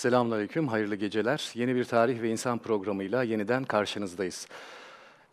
Selamünaleyküm, hayırlı geceler. Yeni bir tarih ve insan programıyla yeniden karşınızdayız.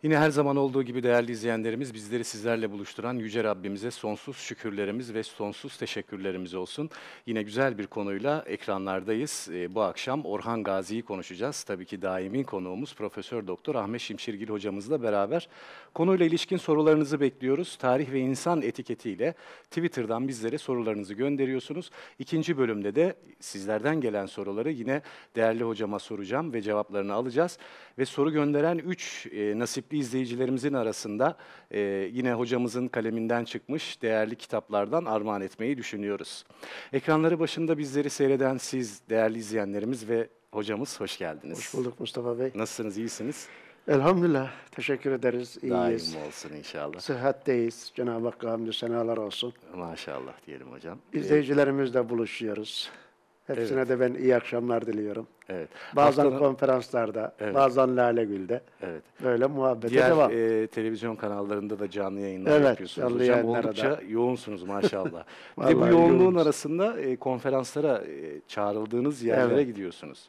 Yine her zaman olduğu gibi değerli izleyenlerimiz bizleri sizlerle buluşturan Yüce Rabbimize sonsuz şükürlerimiz ve sonsuz teşekkürlerimiz olsun. Yine güzel bir konuyla ekranlardayız. Ee, bu akşam Orhan Gazi'yi konuşacağız. Tabii ki daimi konuğumuz Profesör Doktor Ahmet Şimşirgil hocamızla beraber. Konuyla ilişkin sorularınızı bekliyoruz. Tarih ve insan etiketiyle Twitter'dan bizlere sorularınızı gönderiyorsunuz. İkinci bölümde de sizlerden gelen soruları yine değerli hocama soracağım ve cevaplarını alacağız. Ve soru gönderen 3 e, nasipli izleyicilerimizin arasında e, yine hocamızın kaleminden çıkmış değerli kitaplardan armağan etmeyi düşünüyoruz. Ekranları başında bizleri seyreden siz değerli izleyenlerimiz ve hocamız hoş geldiniz. Hoş bulduk Mustafa Bey. Nasılsınız, iyisiniz? Elhamdülillah. Teşekkür ederiz. İyiyiz. Daim olsun inşallah. Sıhhatteyiz. Cenab-ı Hakk'a hamdü senalar olsun. Maşallah diyelim hocam. İzleyicilerimizle buluşuyoruz. Hepsine de ben iyi akşamlar diliyorum. Evet. Bazen Haftanın- konferanslarda, Evet. bazen Lale Gül'de. Evet. Böyle muhabbete Diğer devam. e, televizyon kanallarında da canlı yayınlar Evet, yapıyorsunuz canlı hocam. Oldukça da. yoğunsunuz maşallah. Bir de bu yoğunluğun yoğunuz. arasında e, konferanslara e, çağrıldığınız yerlere Evet. gidiyorsunuz.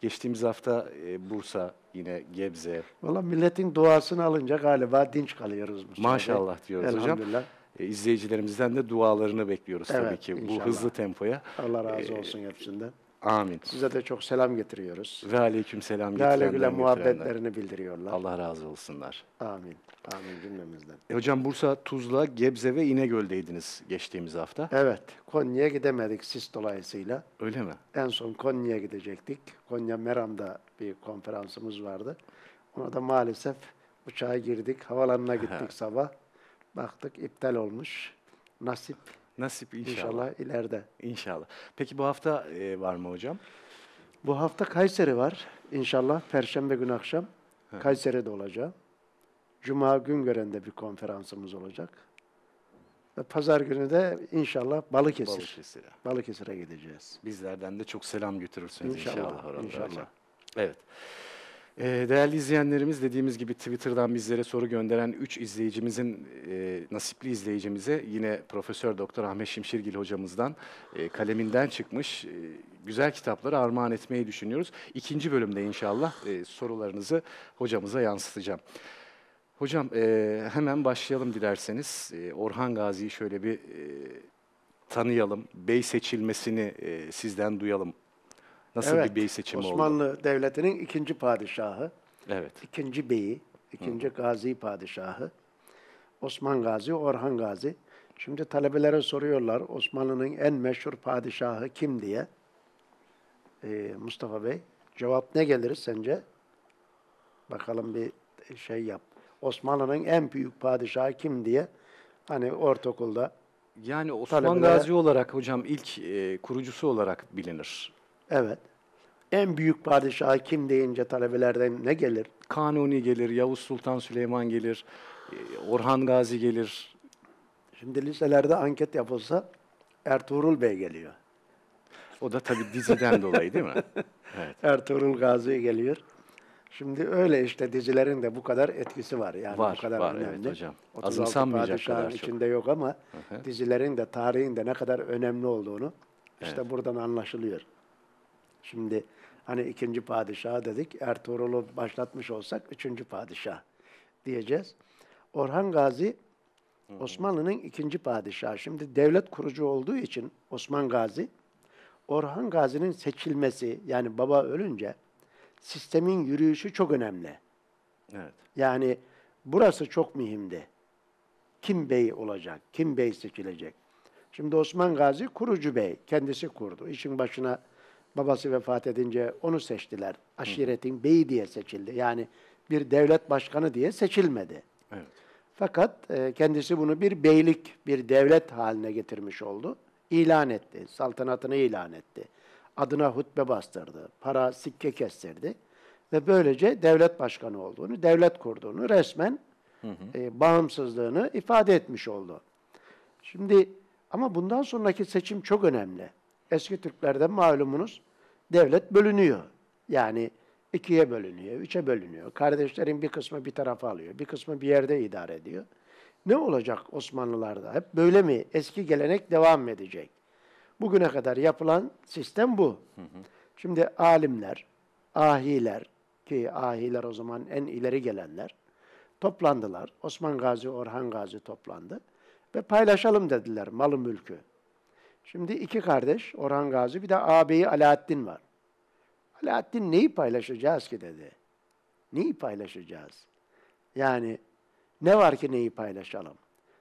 Geçtiğimiz hafta e, Bursa, yine Gebze, Valla milletin duasını alınca galiba dinç kalıyoruz Mustafa maşallah diyoruz hocam. Elhamdülillah. E, izleyicilerimizden de dualarını bekliyoruz tabii Evet, ki bu inşallah. hızlı tempoya. Allah razı Ee, olsun hepsinden. Amin. Size de çok selam getiriyoruz. Ve aleyküm selam Lale getirenler, Gül'e getirenler. muhabbetlerini bildiriyorlar. Allah razı olsunlar. Amin. Amin cümlemizden. E, hocam Bursa, Tuzla, Gebze ve İnegöl'deydiniz geçtiğimiz hafta. Evet, Konya'ya gidemedik sis dolayısıyla. Öyle mi? En son Konya'ya gidecektik. Konya Meram'da bir konferansımız vardı. Ona da maalesef uçağa girdik. Havalanına gittik sabah. Baktık iptal olmuş. Nasip Nasip inşallah. inşallah, ileride. İnşallah. Peki bu hafta e, var mı hocam? Bu hafta Kayseri var. İnşallah Perşembe günü akşam Kayseri'de olacağım. Cuma Güngören'de bir konferansımız olacak. Ve pazar günü de inşallah Balıkesir. Balıkesir'e. Balıkesir'e gideceğiz. Bizlerden de çok selam götürürsünüz inşallah. İnşallah, inşallah. hocam. Evet. Ee, değerli izleyenlerimiz dediğimiz gibi Twitter'dan bizlere soru gönderen 3 izleyicimizin e, nasipli izleyicimize yine Profesör Doktor Ahmet Şimşirgil hocamızdan e, kaleminden çıkmış e, güzel kitapları armağan etmeyi düşünüyoruz. İkinci bölümde inşallah e, sorularınızı hocamıza yansıtacağım. Hocam e, hemen başlayalım dilerseniz. E, Orhan Gazi'yi şöyle bir e, tanıyalım. Bey seçilmesini e, sizden duyalım. Nasıl evet, bir bey seçimi oldu? Osmanlı Devleti'nin ikinci padişahı, Evet. ikinci beyi, ikinci gazi padişahı. Osman Gazi, Orhan Gazi. Şimdi talebelere soruyorlar Osmanlı'nın en meşhur padişahı kim diye. Ee, Mustafa Bey, cevap ne gelir sence? Bakalım bir şey yap. Osmanlı'nın en büyük padişahı kim diye. Hani ortaokulda. Yani Osman Talebelere- Gazi olarak hocam ilk e, kurucusu olarak bilinir. Evet. En büyük padişahı kim deyince talebelerden ne gelir? Kanuni gelir, Yavuz Sultan Süleyman gelir, e, Orhan Gazi gelir. Şimdi liselerde anket yapılsa Ertuğrul Bey geliyor. O da tabii diziden dolayı değil mi? Evet. Ertuğrul Gazi geliyor. Şimdi öyle işte dizilerin de bu kadar etkisi var. Yani Var, bu kadar var, önemli. evet hocam. 36 Azımsanmayacak kadar çok. içinde yok ama Hı hı. dizilerin de tarihin de ne kadar önemli olduğunu işte Evet. buradan anlaşılıyor. Şimdi hani ikinci padişah dedik. Ertuğrul'u başlatmış olsak üçüncü padişah diyeceğiz. Orhan Gazi Osmanlı'nın ikinci padişahı. Şimdi devlet kurucu olduğu için Osman Gazi, Orhan Gazi'nin seçilmesi yani baba ölünce sistemin yürüyüşü çok önemli. Evet. Yani burası çok mühimdi. Kim bey olacak, kim bey seçilecek. Şimdi Osman Gazi kurucu bey, kendisi kurdu. İşin başına babası vefat edince onu seçtiler. Aşiretin beyi diye seçildi. Yani bir devlet başkanı diye seçilmedi. Evet. Fakat e, kendisi bunu bir beylik, bir devlet haline getirmiş oldu. İlan etti, saltanatını ilan etti. Adına hutbe bastırdı, para, sikke kestirdi. Ve böylece devlet başkanı olduğunu, devlet kurduğunu resmen e, bağımsızlığını ifade etmiş oldu. Şimdi ama bundan sonraki seçim çok önemli. Eski Türklerde malumunuz devlet bölünüyor. Yani ikiye bölünüyor, üçe bölünüyor. Kardeşlerin bir kısmı bir tarafa alıyor, bir kısmı bir yerde idare ediyor. Ne olacak Osmanlılarda? Hep böyle mi? Eski gelenek devam edecek? Bugüne kadar yapılan sistem bu. Şimdi alimler, ahiler ki ahiler o zaman en ileri gelenler toplandılar. Osman Gazi, Orhan Gazi toplandı ve paylaşalım dediler malı mülkü. Şimdi iki kardeş Orhan Gazi bir de ağabeyi Alaaddin var. Alaaddin neyi paylaşacağız ki dedi. Neyi paylaşacağız? Yani ne var ki neyi paylaşalım?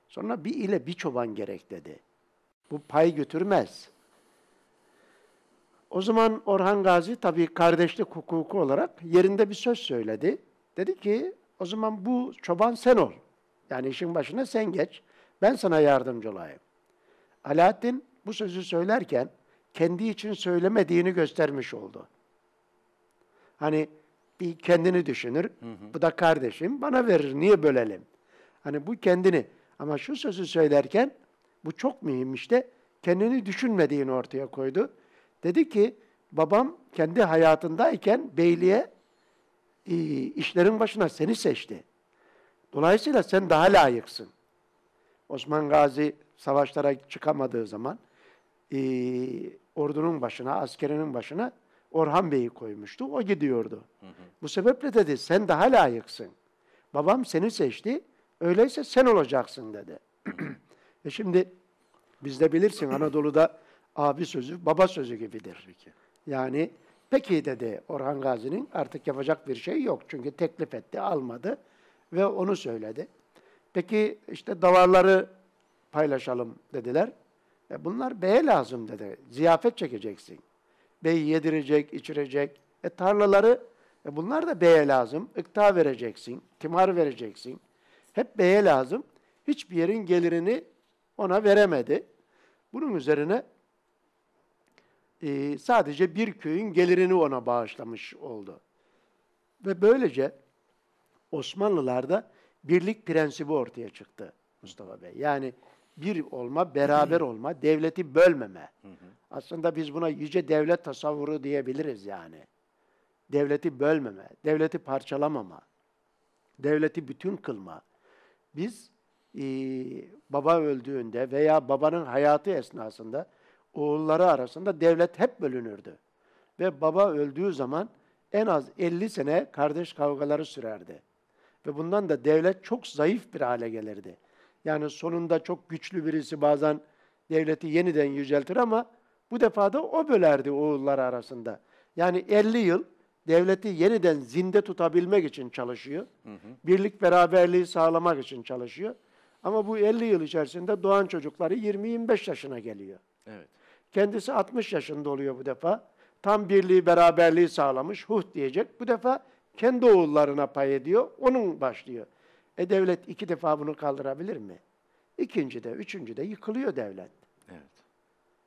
Sonra bir ile bir çoban gerek dedi. Bu pay götürmez. O zaman Orhan Gazi tabii kardeşlik hukuku olarak yerinde bir söz söyledi. Dedi ki o zaman bu çoban sen ol. Yani işin başına sen geç. Ben sana yardımcı olayım. Alaaddin bu sözü söylerken kendi için söylemediğini göstermiş oldu. Hani bir kendini düşünür. Bu da kardeşim bana verir. Niye bölelim? Hani bu kendini ama şu sözü söylerken bu çok mühim işte kendini düşünmediğini ortaya koydu. Dedi ki babam kendi hayatındayken beyliğe e, işlerin başına seni seçti. Dolayısıyla sen daha layıksın. Osman Gazi savaşlara çıkamadığı zaman e, ordunun başına, askerinin başına Orhan Bey'i koymuştu. O gidiyordu. Hı hı. Bu sebeple dedi sen daha layıksın. Babam seni seçti. Öyleyse sen olacaksın dedi. e şimdi bizde bilirsin Anadolu'da abi sözü baba sözü gibidir. Peki. Yani peki dedi Orhan Gazi'nin artık yapacak bir şey yok. Çünkü teklif etti, almadı ve onu söyledi. Peki işte davarları paylaşalım dediler. E bunlar beye lazım dedi. Ziyafet çekeceksin. Bey yedirecek, içirecek. E tarlaları e bunlar da beye lazım. İkta vereceksin, timar vereceksin. Hep beye lazım. Hiçbir yerin gelirini ona veremedi. Bunun üzerine e, sadece bir köyün gelirini ona bağışlamış oldu. Ve böylece Osmanlılarda birlik prensibi ortaya çıktı Mustafa Bey. Yani bir olma, beraber olma, devleti bölmeme. Aslında biz buna yüce devlet tasavvuru diyebiliriz yani. Devleti bölmeme, devleti parçalamama, devleti bütün kılma. Biz e, baba öldüğünde veya babanın hayatı esnasında oğulları arasında devlet hep bölünürdü. Ve baba öldüğü zaman en az 50 sene kardeş kavgaları sürerdi. Ve bundan da devlet çok zayıf bir hale gelirdi. Yani sonunda çok güçlü birisi bazen devleti yeniden yüceltir ama bu defa da o bölerdi oğulları arasında. Yani 50 yıl devleti yeniden zinde tutabilmek için çalışıyor. Hı hı. Birlik beraberliği sağlamak için çalışıyor. Ama bu 50 yıl içerisinde doğan çocukları 20-25 yaşına geliyor. Evet. Kendisi 60 yaşında oluyor bu defa. Tam birliği, beraberliği sağlamış. Huh diyecek. Bu defa kendi oğullarına pay ediyor. Onun başlıyor. E devlet iki defa bunu kaldırabilir mi? İkinci de, üçüncü de yıkılıyor devlet. Evet.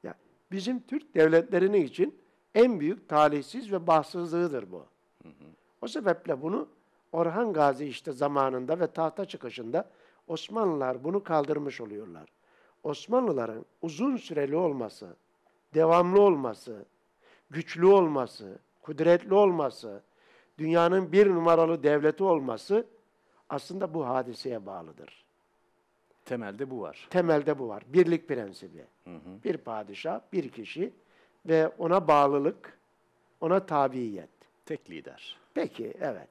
Ya bizim Türk devletlerinin için en büyük talihsiz ve bahtsızlığıdır bu. Hı hı. O sebeple bunu Orhan Gazi işte zamanında ve tahta çıkışında Osmanlılar bunu kaldırmış oluyorlar. Osmanlıların uzun süreli olması, devamlı olması, güçlü olması, kudretli olması, dünyanın bir numaralı devleti olması aslında bu hadiseye bağlıdır. Temelde bu var. Temelde bu var. Birlik prensibi. Hı hı. Bir padişah, bir kişi ve ona bağlılık, ona tabiyet. Tek lider. Peki, evet.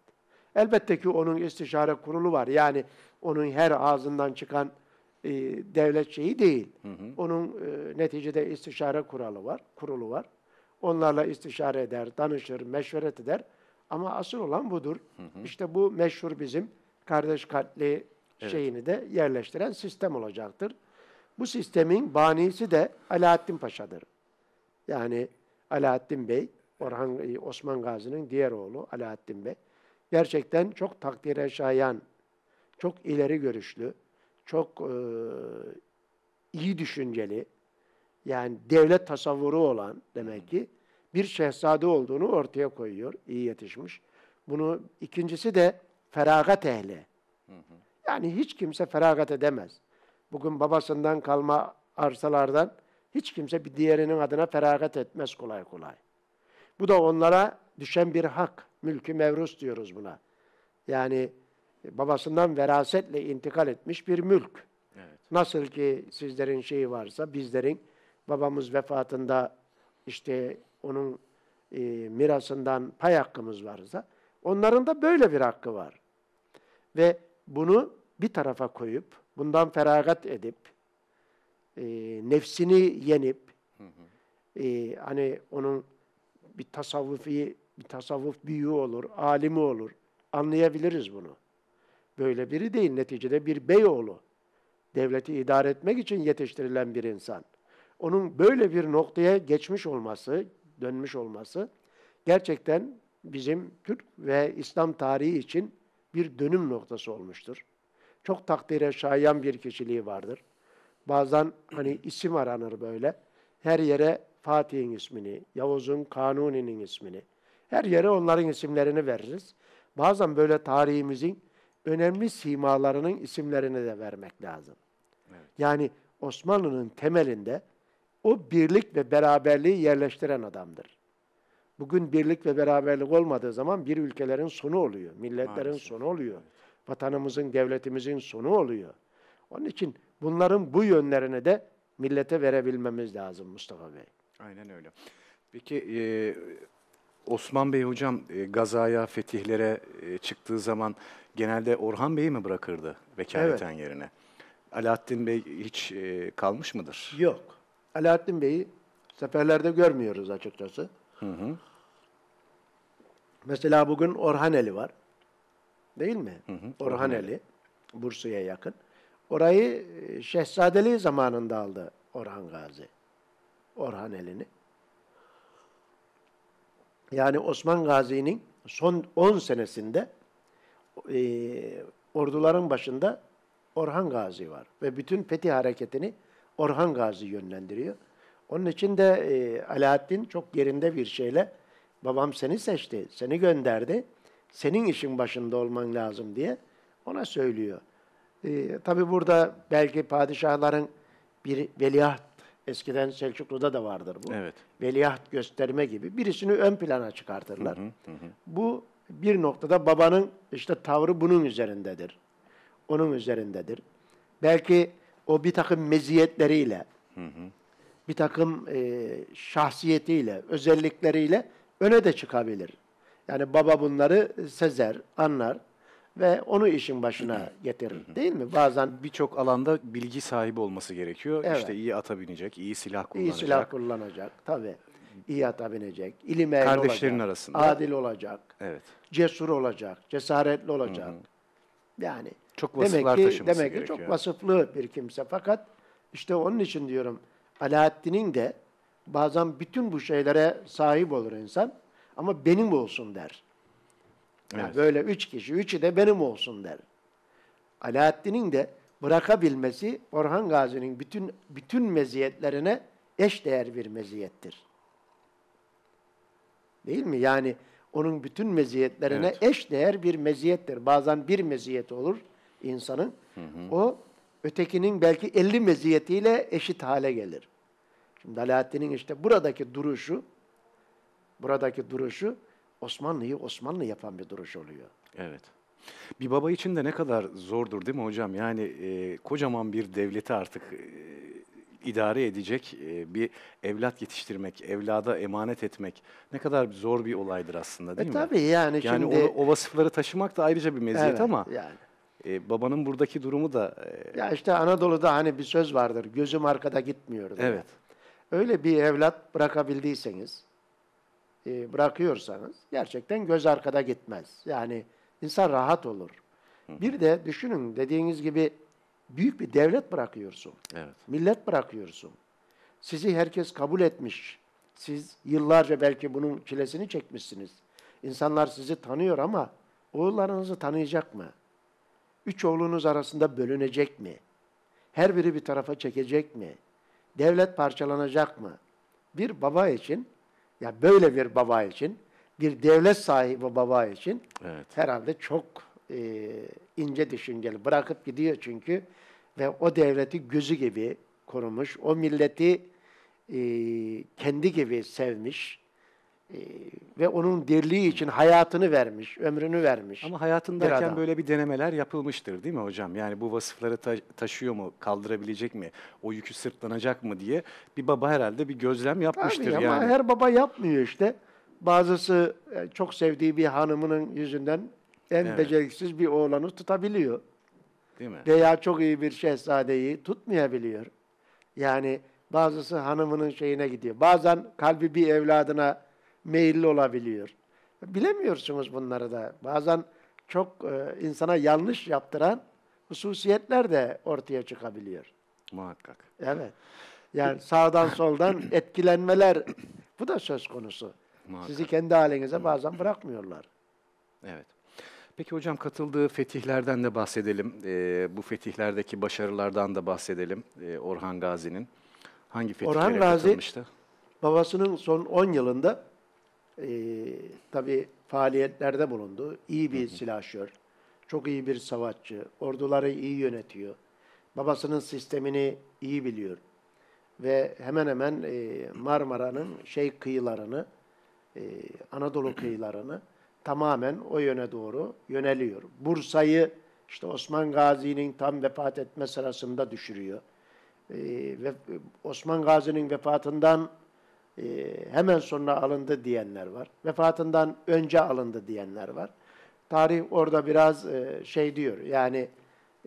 Elbette ki onun istişare kurulu var. Yani onun her ağzından çıkan e, devlet şeyi değil. Hı hı. Onun e, neticede istişare kuralı var, kurulu var. Onlarla istişare eder, danışır, meşveret eder. Ama asıl olan budur. Hı hı. İşte bu meşhur bizim kardeş katli evet. şeyini de yerleştiren sistem olacaktır. Bu sistemin banisi de Alaaddin Paşa'dır. Yani Alaaddin Bey, Orhan Osman Gazi'nin diğer oğlu Alaaddin Bey. Gerçekten çok takdire şayan, çok ileri görüşlü, çok e, iyi düşünceli, yani devlet tasavvuru olan demek ki bir şehzade olduğunu ortaya koyuyor. iyi yetişmiş. Bunu ikincisi de feragat ehli. Yani hiç kimse feragat edemez. Bugün babasından kalma arsalardan hiç kimse bir diğerinin adına feragat etmez kolay kolay. Bu da onlara düşen bir hak. Mülkü mevrus diyoruz buna. Yani babasından verasetle intikal etmiş bir mülk. Evet. Nasıl ki sizlerin şeyi varsa bizlerin babamız vefatında işte onun e, mirasından pay hakkımız varsa onların da böyle bir hakkı var. Ve bunu bir tarafa koyup, bundan feragat edip, e, nefsini yenip, e, hani onun bir tasavvufi, bir tasavvuf büyüğü olur, alimi olur. Anlayabiliriz bunu. Böyle biri değil, neticede bir beyoğlu. Devleti idare etmek için yetiştirilen bir insan. Onun böyle bir noktaya geçmiş olması, dönmüş olması gerçekten bizim Türk ve İslam tarihi için bir dönüm noktası olmuştur. Çok takdire şayan bir kişiliği vardır. Bazen hani isim aranır böyle. Her yere Fatih'in ismini, Yavuz'un, Kanuni'nin ismini, her yere onların isimlerini veririz. Bazen böyle tarihimizin önemli simalarının isimlerini de vermek lazım. Yani Osmanlı'nın temelinde o birlik ve beraberliği yerleştiren adamdır. Bugün birlik ve beraberlik olmadığı zaman bir ülkelerin sonu oluyor, milletlerin Maalesef. sonu oluyor, vatanımızın, devletimizin sonu oluyor. Onun için bunların bu yönlerini de millete verebilmemiz lazım Mustafa Bey. Aynen öyle. Peki e, Osman Bey hocam e, gazaya, fetihlere e, çıktığı zaman genelde Orhan Bey'i mi bırakırdı vekaleten yerine? Alaaddin Bey hiç e, kalmış mıdır? Yok. Alaaddin Bey'i seferlerde görmüyoruz açıkçası. Hı hı. Mesela bugün Orhaneli var. Değil mi? hı, Orhaneli. Bursa'ya yakın. Orayı e, Şehzadeliği zamanında aldı Orhan Gazi. Orhaneli'ni. Yani Osman Gazi'nin son 10 senesinde e, orduların başında Orhan Gazi var. Ve bütün Fethi hareketini Orhan Gazi yönlendiriyor. Onun için de e, Alaaddin çok yerinde bir şeyle babam seni seçti, seni gönderdi, senin işin başında olman lazım diye ona söylüyor. E, Tabi burada belki padişahların bir veliaht, eskiden Selçuklu'da da vardır bu. Evet. Veliaht gösterme gibi birisini ön plana çıkartırlar. Bu bir noktada babanın işte tavrı bunun üzerindedir. Onun üzerindedir. Belki o bir takım meziyetleriyle, bir takım e, şahsiyetiyle, özellikleriyle öne de çıkabilir. Yani baba bunları sezer, anlar ve onu işin başına getirir. Değil mi? Bazen Birçok alanda bilgi sahibi olması gerekiyor. Evet. İşte iyi ata binecek, iyi silah iyi kullanacak. silah kullanacak. Tabii. İyi ata binecek. ilim ehli Kardeşlerin olacak. arasında. Adil olacak. Evet. Cesur olacak. Cesaretli olacak. Yani Çok demek ki, demek ki gerekiyor. çok vasıflı bir kimse. Fakat işte onun için diyorum Alaaddin'in de bazen bütün bu şeylere sahip olur insan ama benim olsun der. Yani Evet. böyle üç kişi, üçü de benim olsun der. Alaaddin'in de bırakabilmesi Orhan Gazi'nin bütün bütün meziyetlerine eş değer bir meziyettir. Değil mi? Yani onun bütün meziyetlerine Evet. eş değer bir meziyettir. Bazen bir meziyet olur insanın. O ötekinin belki 50 meziyetiyle eşit hale gelir. Şimdi Alaaddin'in işte buradaki duruşu buradaki duruşu Osmanlı'yı Osmanlı yapan bir duruş oluyor. Evet. Bir baba için de ne kadar zordur değil mi hocam? Yani e, kocaman bir devleti artık e, idare edecek e, bir evlat yetiştirmek, evlada emanet etmek ne kadar zor bir olaydır aslında değil e mi? tabii yani, Yani şimdi onu, o vasıfları taşımak da ayrıca bir meziyet Evet, ama yani e, babanın buradaki durumu da e, ya işte Anadolu'da hani bir söz vardır. Gözüm arkada gitmiyor. evet. Öyle bir evlat bırakabildiyseniz, e, bırakıyorsanız gerçekten göz arkada gitmez. Yani insan rahat olur. Bir de düşünün dediğiniz gibi büyük bir devlet bırakıyorsun. Evet. Millet bırakıyorsun. Sizi herkes kabul etmiş. Siz yıllarca belki bunun çilesini çekmişsiniz. İnsanlar sizi tanıyor ama oğullarınızı tanıyacak mı? Üç oğlunuz arasında bölünecek mi? Her biri bir tarafa çekecek mi? Devlet parçalanacak mı? Bir baba için, ya böyle bir baba için, bir devlet sahibi baba için Evet. herhalde çok e, ince düşünceli. Bırakıp gidiyor çünkü ve o devleti gözü gibi korumuş, o milleti e, kendi gibi sevmiş ve onun dirliği için hayatını vermiş, ömrünü vermiş. Ama hayatındayken böyle bir denemeler yapılmıştır değil mi hocam? Yani bu vasıfları ta- taşıyor mu, kaldırabilecek mi, o yükü sırtlanacak mı diye bir baba herhalde bir gözlem yapmıştır Tabii ama yani. her baba yapmıyor işte. bazısı e, çok sevdiği bir hanımının yüzünden en Evet. beceriksiz bir oğlanı tutabiliyor. Değil mi? Veya çok iyi bir şehzadeyi tutmayabiliyor. Yani bazısı hanımının şeyine gidiyor. Bazen kalbi bir evladına meyilli olabiliyor. Bilemiyorsunuz bunları da. Bazen çok e, insana yanlış yaptıran hususiyetler de ortaya çıkabiliyor. Muhakkak. Evet. Yani sağdan soldan etkilenmeler bu da söz konusu. Muhakkak. Sizi kendi halinize bazen bırakmıyorlar. Evet. Peki hocam katıldığı fetihlerden de bahsedelim. Ee, bu fetihlerdeki başarılardan da bahsedelim. Ee, Orhan Gazi'nin. Hangi fetihlere Orhan Gazi- katılmıştı? Babasının son 10 yılında e, tabii faaliyetlerde bulundu. İyi bir silahşör, çok iyi bir savaşçı, orduları iyi yönetiyor. Babasının sistemini iyi biliyor. Ve hemen hemen e, Marmara'nın şey kıyılarını, e, Anadolu kıyılarını tamamen o yöne doğru yöneliyor. Bursa'yı işte Osman Gazi'nin tam vefat etme sırasında düşürüyor. E, ve Osman Gazi'nin vefatından hemen sonra alındı diyenler var. Vefatından önce alındı diyenler var. Tarih orada biraz e, şey diyor. Yani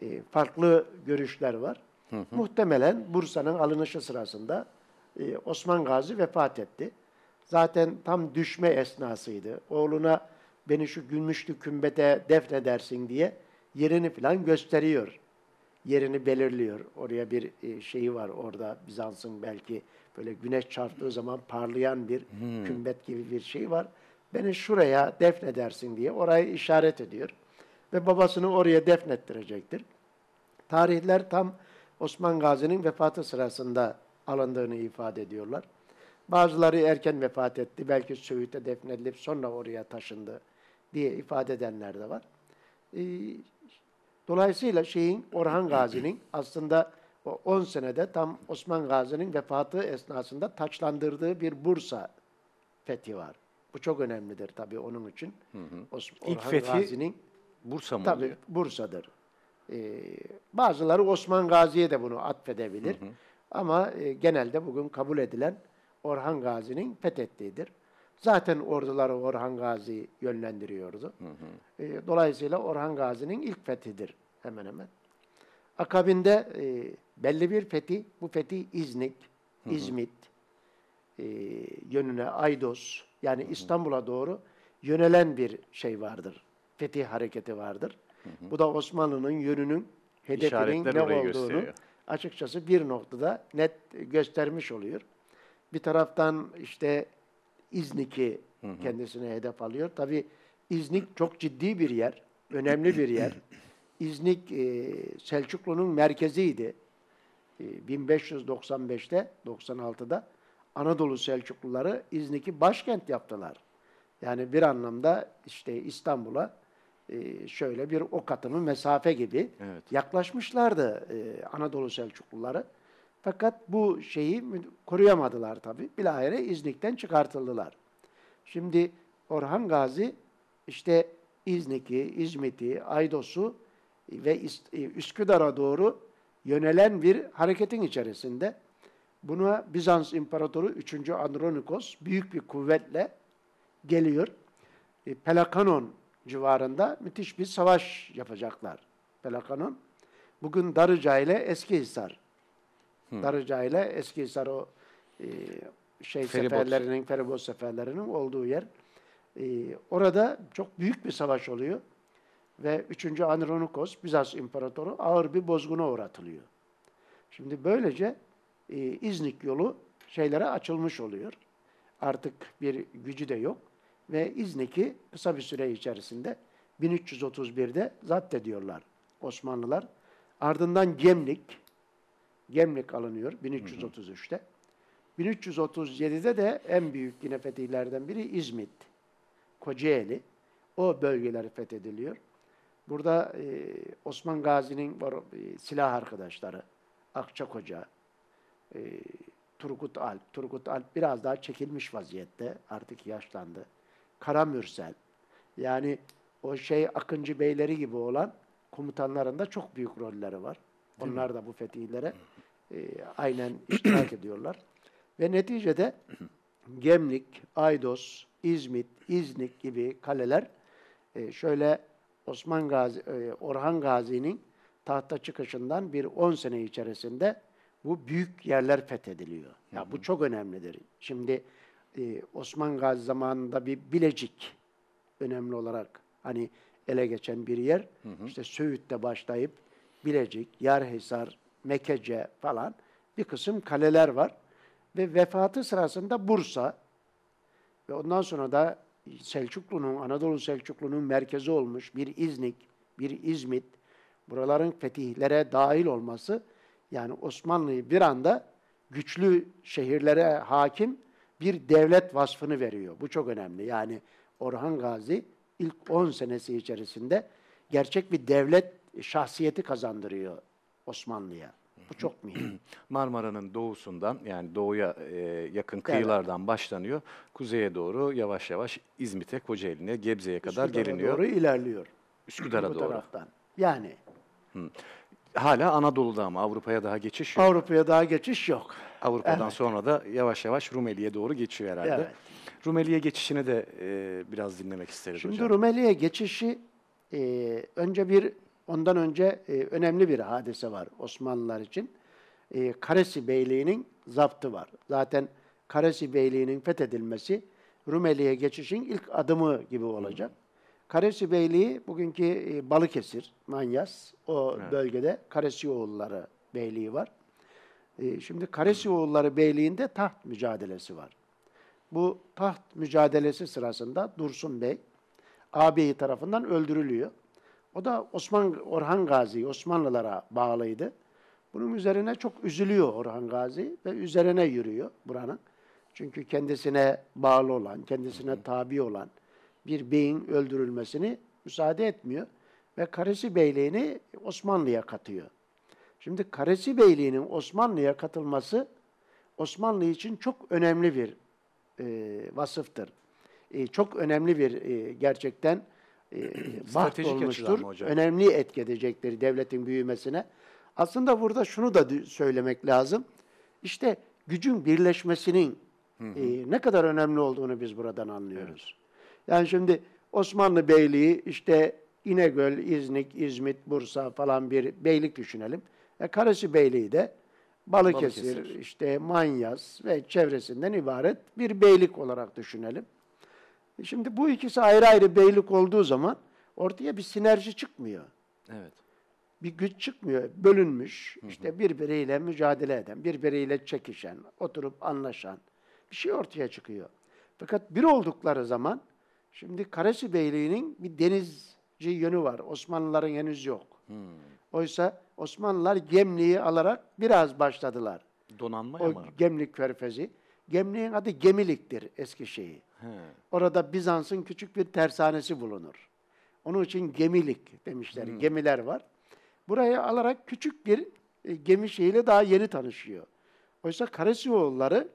e, farklı görüşler var. Muhtemelen Bursa'nın alınışı sırasında e, Osman Gazi vefat etti. Zaten tam düşme esnasıydı. Oğluna beni şu gümüşlü kümbete defnedersin diye yerini falan gösteriyor. Yerini belirliyor. Oraya bir şeyi var orada Bizans'ın belki böyle güneş çarptığı zaman parlayan bir kümbet gibi bir şey var. Beni şuraya defnedersin diye orayı işaret ediyor. Ve babasını oraya defnettirecektir. Tarihler tam Osman Gazi'nin vefatı sırasında alındığını ifade ediyorlar. Bazıları erken vefat etti, belki Söğüt'e defnedilip sonra oraya taşındı diye ifade edenler de var. Ee, dolayısıyla şeyin Orhan Gazi'nin aslında o 10 senede tam Osman Gazi'nin vefatı esnasında taçlandırdığı bir Bursa fethi var. Bu çok önemlidir tabii onun için. Os- İlk Orhan fethi Gazi'nin Bursa mı Tabii oluyor? Bursa'dır. Ee, bazıları Osman Gazi'ye de bunu atfedebilir. Ama e, genelde bugün kabul edilen Orhan Gazi'nin fethettiğidir. Zaten orduları Orhan Gazi yönlendiriyordu. Ee, dolayısıyla Orhan Gazi'nin ilk fethidir hemen hemen. Akabinde e, belli bir fethi, bu fethi İznik, İzmit e, yönüne Aydos yani İstanbul'a doğru yönelen bir şey vardır. Fetih hareketi vardır. Bu da Osmanlı'nın yönünün, hedefinin ne olduğunu gösteriyor. açıkçası bir noktada net göstermiş oluyor. Bir taraftan işte İznik'i kendisine hedef alıyor. Tabi İznik çok ciddi bir yer, önemli bir yer. İznik e, Selçuklu'nun merkeziydi. E, 1595'te, 96'da Anadolu Selçukluları İznik'i başkent yaptılar. Yani bir anlamda işte İstanbul'a e, şöyle bir ok atımı mesafe gibi Evet. yaklaşmışlardı e, Anadolu Selçukluları. Fakat bu şeyi koruyamadılar tabii. Bilahare İznik'ten çıkartıldılar. Şimdi Orhan Gazi işte İznik'i, İzmit'i, Aydos'u ve e, Üsküdar'a doğru yönelen bir hareketin içerisinde. Buna Bizans İmparatoru 3. Andronikos büyük bir kuvvetle geliyor. E, Pelakanon civarında müthiş bir savaş yapacaklar. Pelakanon. Bugün Darıca ile Eskihisar. Darıca ile Eskihisar o e, şey Feribot. seferlerinin, feribot seferlerinin olduğu yer. E, orada çok büyük bir savaş oluyor. Ve 3. Andronikos, Bizans İmparatoru ağır bir bozguna uğratılıyor. Şimdi böylece e, İznik yolu şeylere açılmış oluyor. Artık bir gücü de yok. Ve İznik'i kısa bir süre içerisinde 1331'de zapt ediyorlar Osmanlılar. Ardından Gemlik, Gemlik alınıyor 1333'te. 1337'de de en büyük yine fetihlerden biri İzmit, Kocaeli. O bölgeler fethediliyor. Burada e, Osman Gazi'nin var- e, silah arkadaşları, Akçakoca, e, Turgut Alp. Turgut Alp biraz daha çekilmiş vaziyette. Artık yaşlandı. Karamürsel. Yani o şey Akıncı Beyleri gibi olan komutanların da çok büyük rolleri var. Onlar da bu fetihlere e, aynen iştirak ediyorlar. Ve neticede Gemlik, Aydos, İzmit, İznik gibi kaleler e, şöyle Osman Gazi, e, Orhan Gazi'nin tahta çıkışından bir 10 sene içerisinde bu büyük yerler fethediliyor. Ya bu çok önemlidir. Şimdi e, Osman Gazi zamanında bir Bilecik önemli olarak hani ele geçen bir yer. İşte Söğüt'te başlayıp Bilecik, Yarhisar, Mekece falan bir kısım kaleler var. Ve vefatı sırasında Bursa ve ondan sonra da Selçuklu'nun, Anadolu Selçuklu'nun merkezi olmuş bir İznik, bir İzmit, buraların fetihlere dahil olması yani Osmanlı'yı bir anda güçlü şehirlere hakim bir devlet vasfını veriyor. Bu çok önemli. Yani Orhan Gazi ilk 10 senesi içerisinde gerçek bir devlet şahsiyeti kazandırıyor Osmanlı'ya. Bu çok mühim. Marmara'nın doğusundan yani doğuya e, yakın kıyılardan başlanıyor. Kuzeye doğru yavaş yavaş İzmit'e, Kocaeli'ne, Gebze'ye kadar Üsküdar'a geliniyor. doğru ilerliyor. Üsküdar'a Bu doğru. taraftan. Yani Hala Anadolu'da ama Avrupa'ya daha geçiş yok. Avrupa'ya daha geçiş yok. Avrupa'dan Evet. sonra da yavaş yavaş Rumeli'ye doğru geçiyor herhalde. Evet. Rumeli'ye geçişini de e, biraz dinlemek isteriz Şimdi hocam. Rumeli'ye geçişi e, önce bir ondan önce e, önemli bir hadise var Osmanlılar için. E, Karesi Beyliği'nin zaptı var. Zaten Karesi Beyliği'nin fethedilmesi Rumeli'ye geçişin ilk adımı gibi olacak. Karesi Beyliği bugünkü e, Balıkesir, Manyas o bölgede Karesioğulları Beyliği var. E, şimdi Karesioğulları Beyliği'nde taht mücadelesi var. Bu taht mücadelesi sırasında Dursun Bey ağabeyi tarafından öldürülüyor. O da Osman Orhan Gazi Osmanlılara bağlıydı. Bunun üzerine çok üzülüyor Orhan Gazi ve üzerine yürüyor buranın. Çünkü kendisine bağlı olan, kendisine tabi olan bir beyin öldürülmesini müsaade etmiyor ve Karesi Beyliğini Osmanlı'ya katıyor. Şimdi Karesi Beyliği'nin Osmanlı'ya katılması Osmanlı için çok önemli bir e, vasıftır. E, çok önemli bir e, gerçekten baht Stratejik açıdan olmuştur. Önemli etki edecektir devletin büyümesine. Aslında burada şunu da söylemek lazım. İşte gücün birleşmesinin e, ne kadar önemli olduğunu biz buradan anlıyoruz. Yani şimdi Osmanlı Beyliği işte İnegöl, İznik, İzmit, Bursa falan bir beylik düşünelim. E, Karası Beyliği de Balıkesir, Balıkesir. işte Manyas ve çevresinden ibaret bir beylik olarak düşünelim. E, Şimdi bu ikisi ayrı ayrı beylik olduğu zaman ortaya bir sinerji çıkmıyor. Evet. Bir güç çıkmıyor. Bölünmüş, işte birbiriyle mücadele eden, birbiriyle çekişen, oturup anlaşan bir şey ortaya çıkıyor. Fakat bir oldukları zaman şimdi Karesi Beyliği'nin bir denizci yönü var. Osmanlıların henüz yok. Oysa Osmanlılar Gemliği alarak biraz başladılar. Donanma O ama. Gemlik Körfezi. Gemliğin adı Gemilik'tir eski şeyi. He. Orada Bizans'ın küçük bir tersanesi bulunur. Onun için gemilik demişler. Gemiler var. Burayı alarak küçük bir e, gemi şeyiyle daha yeni tanışıyor. Oysa Karasioğulları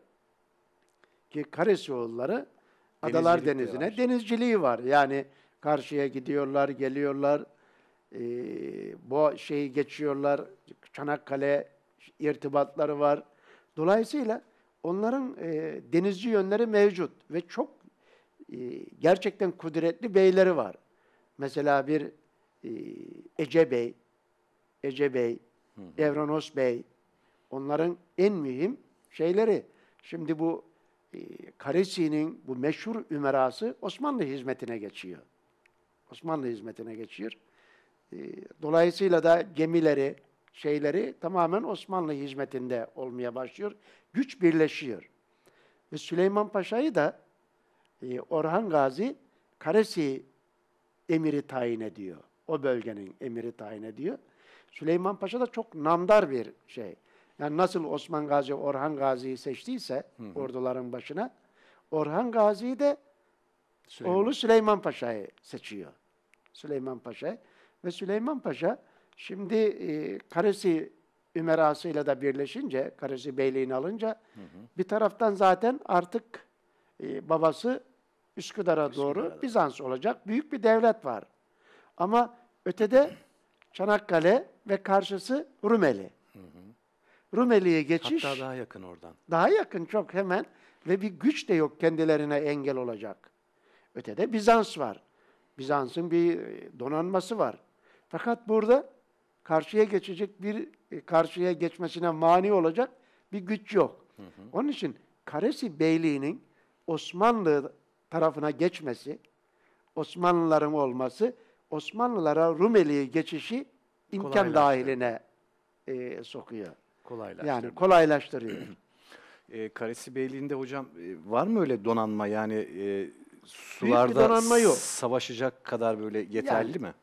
ki Karasioğulları Adalar Denizi'ne var. denizciliği var. Yani karşıya gidiyorlar, geliyorlar. E, bu şeyi geçiyorlar. Çanakkale irtibatları var. Dolayısıyla onların e, denizci yönleri mevcut ve çok gerçekten kudretli beyleri var. Mesela bir e, Ece Bey, Ece Bey, Evranos Bey, onların en mühim şeyleri. Şimdi bu e, Karesi'nin bu meşhur ümerası Osmanlı hizmetine geçiyor. Osmanlı hizmetine geçiyor. E, dolayısıyla da gemileri, şeyleri tamamen Osmanlı hizmetinde olmaya başlıyor. Güç birleşiyor. Ve Süleyman Paşa'yı da e, Orhan Gazi Karesi emiri tayin ediyor. O bölgenin emiri tayin ediyor. Süleyman Paşa da çok namdar bir şey. Yani nasıl Osman Gazi Orhan Gazi'yi seçtiyse orduların başına, Orhan Gazi'yi de Süleyman. oğlu Süleyman Paşa'yı seçiyor. Süleyman Paşa ve Süleyman Paşa şimdi e, Karesi Ümerası'yla da birleşince, Karesi Beyliğini alınca bir taraftan zaten artık e, babası Üsküdar'a doğru Bizans olacak. Büyük bir devlet var. Ama ötede Çanakkale ve karşısı Rumeli. Rumeli'ye geçiş Hatta daha yakın oradan. daha yakın çok hemen Ve bir güç de yok kendilerine engel olacak. Ötede Bizans var. Bizans'ın bir e, donanması var. Fakat burada karşıya geçecek bir e, karşıya geçmesine mani olacak bir güç yok. Onun için Karesi Beyliği'nin Osmanlı tarafına geçmesi, Osmanlıların olması, Osmanlılara Rumeli'ye geçişi imkan dahiline e, sokuyor. Kolaylaştı. Yani kolaylaştırıyor. E, Karesi Beyliği'nde hocam e, var mı öyle donanma yani e, sularda donanma yok. savaşacak kadar böyle yeterli Yani- mi?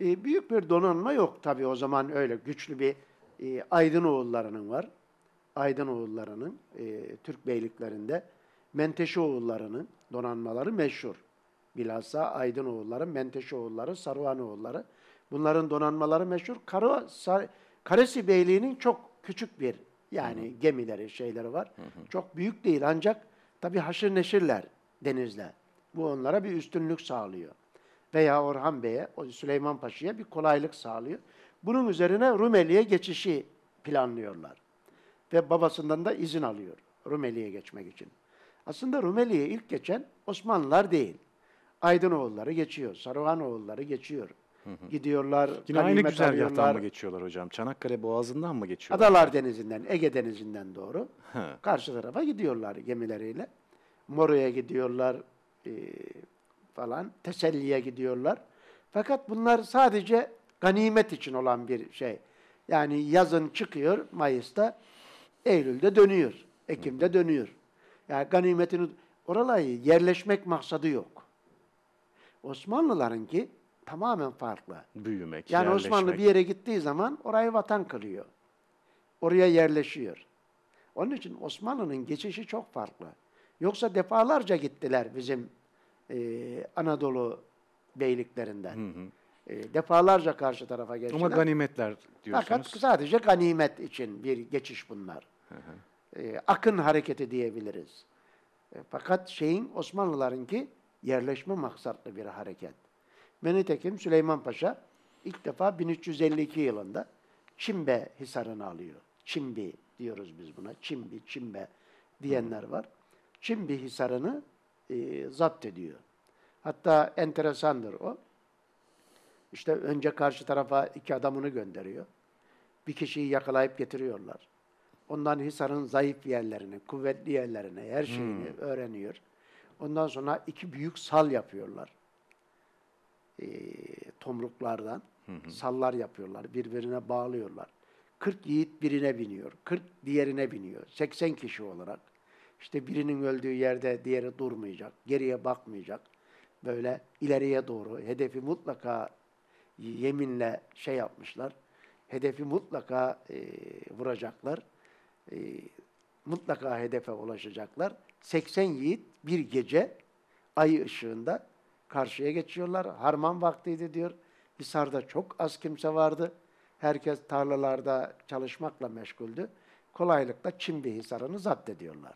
E, büyük bir donanma yok tabii o zaman öyle güçlü bir e, Aydınoğullarının var. Aydınoğullarının e, Türk beyliklerinde Menteşeoğullarının donanmaları meşhur. Bilhassa Aydınoğulları, Menteşeoğulları, Saruhanoğulları. Bunların donanmaları meşhur. Karo, Sa- Karesi Beyliği'nin çok küçük bir yani gemileri, şeyleri var. Çok büyük değil ancak tabii haşır neşirler denizle. Bu onlara bir üstünlük sağlıyor veya Orhan Bey'e, o Süleyman Paşa'ya bir kolaylık sağlıyor. Bunun üzerine Rumeli'ye geçişi planlıyorlar. Ve babasından da izin alıyor Rumeli'ye geçmek için. Aslında Rumeli'ye ilk geçen Osmanlılar değil. Aydınoğulları geçiyor, Saruhanoğulları geçiyor. Gidiyorlar, Yine aynı güzergahtan mı geçiyorlar hocam? Çanakkale Boğazı'ndan mı geçiyorlar? Adalar Denizi'nden, Ege Denizi'nden doğru. He. Karşı tarafa gidiyorlar gemileriyle. Moro'ya gidiyorlar e, falan. Teselli'ye gidiyorlar. Fakat bunlar sadece ganimet için olan bir şey. Yani yazın çıkıyor Mayıs'ta, Eylül'de dönüyor. Ekim'de dönüyor. Yani ganimetini oraları yerleşmek maksadı yok. Osmanlılarınki tamamen farklı. Büyümek, Yani Osmanlı yerleşmek. bir yere gittiği zaman orayı vatan kılıyor. Oraya yerleşiyor. Onun için Osmanlı'nın geçişi çok farklı. Yoksa defalarca gittiler bizim e, Anadolu beyliklerinden. E, defalarca karşı tarafa geçtiler. Ama ganimetler diyorsunuz. Fakat sadece ganimet için bir geçiş bunlar. E, akın hareketi diyebiliriz. E, fakat şeyin Osmanlılarınki yerleşme maksatlı bir hareket. Ve nitekim Süleyman Paşa ilk defa 1352 yılında Çimbe Hisarı'nı alıyor. Çimbi diyoruz biz buna. Çimbi, Çimbe diyenler var. Çimbi Hisarı'nı e, zapt ediyor. Hatta enteresandır o. İşte önce karşı tarafa iki adamını gönderiyor. Bir kişiyi yakalayıp getiriyorlar. Ondan Hisar'ın zayıf yerlerini, kuvvetli yerlerini, her şeyini öğreniyor. Ondan sonra iki büyük sal yapıyorlar. Ee, tomruklardan sallar yapıyorlar. Birbirine bağlıyorlar. 40 yiğit birine biniyor. 40 diğerine biniyor. 80 kişi olarak. İşte birinin öldüğü yerde diğeri durmayacak. Geriye bakmayacak. Böyle ileriye doğru hedefi mutlaka yeminle şey yapmışlar. Hedefi mutlaka e, vuracaklar. E, mutlaka hedefe ulaşacaklar. 80 yiğit bir gece ay ışığında karşıya geçiyorlar. Harman vaktiydi diyor. Hisar'da çok az kimse vardı. Herkes tarlalarda çalışmakla meşguldü. Kolaylıkla Çimbi Hisarı'nı zapt ediyorlar.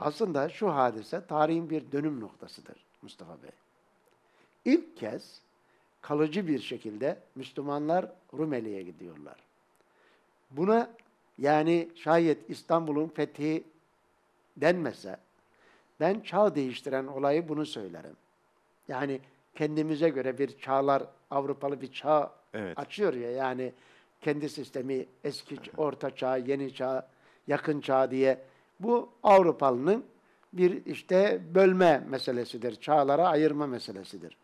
Aslında şu hadise tarihin bir dönüm noktasıdır Mustafa Bey. İlk kez kalıcı bir şekilde Müslümanlar Rumeli'ye gidiyorlar. Buna yani şayet İstanbul'un fethi denmese ben çağ değiştiren olayı bunu söylerim. Yani kendimize göre bir çağlar Avrupalı bir çağ Evet. açıyor ya yani kendi sistemi eski orta çağ, yeni çağ, yakın çağ diye bu Avrupalının bir işte bölme meselesidir. Çağlara ayırma meselesidir.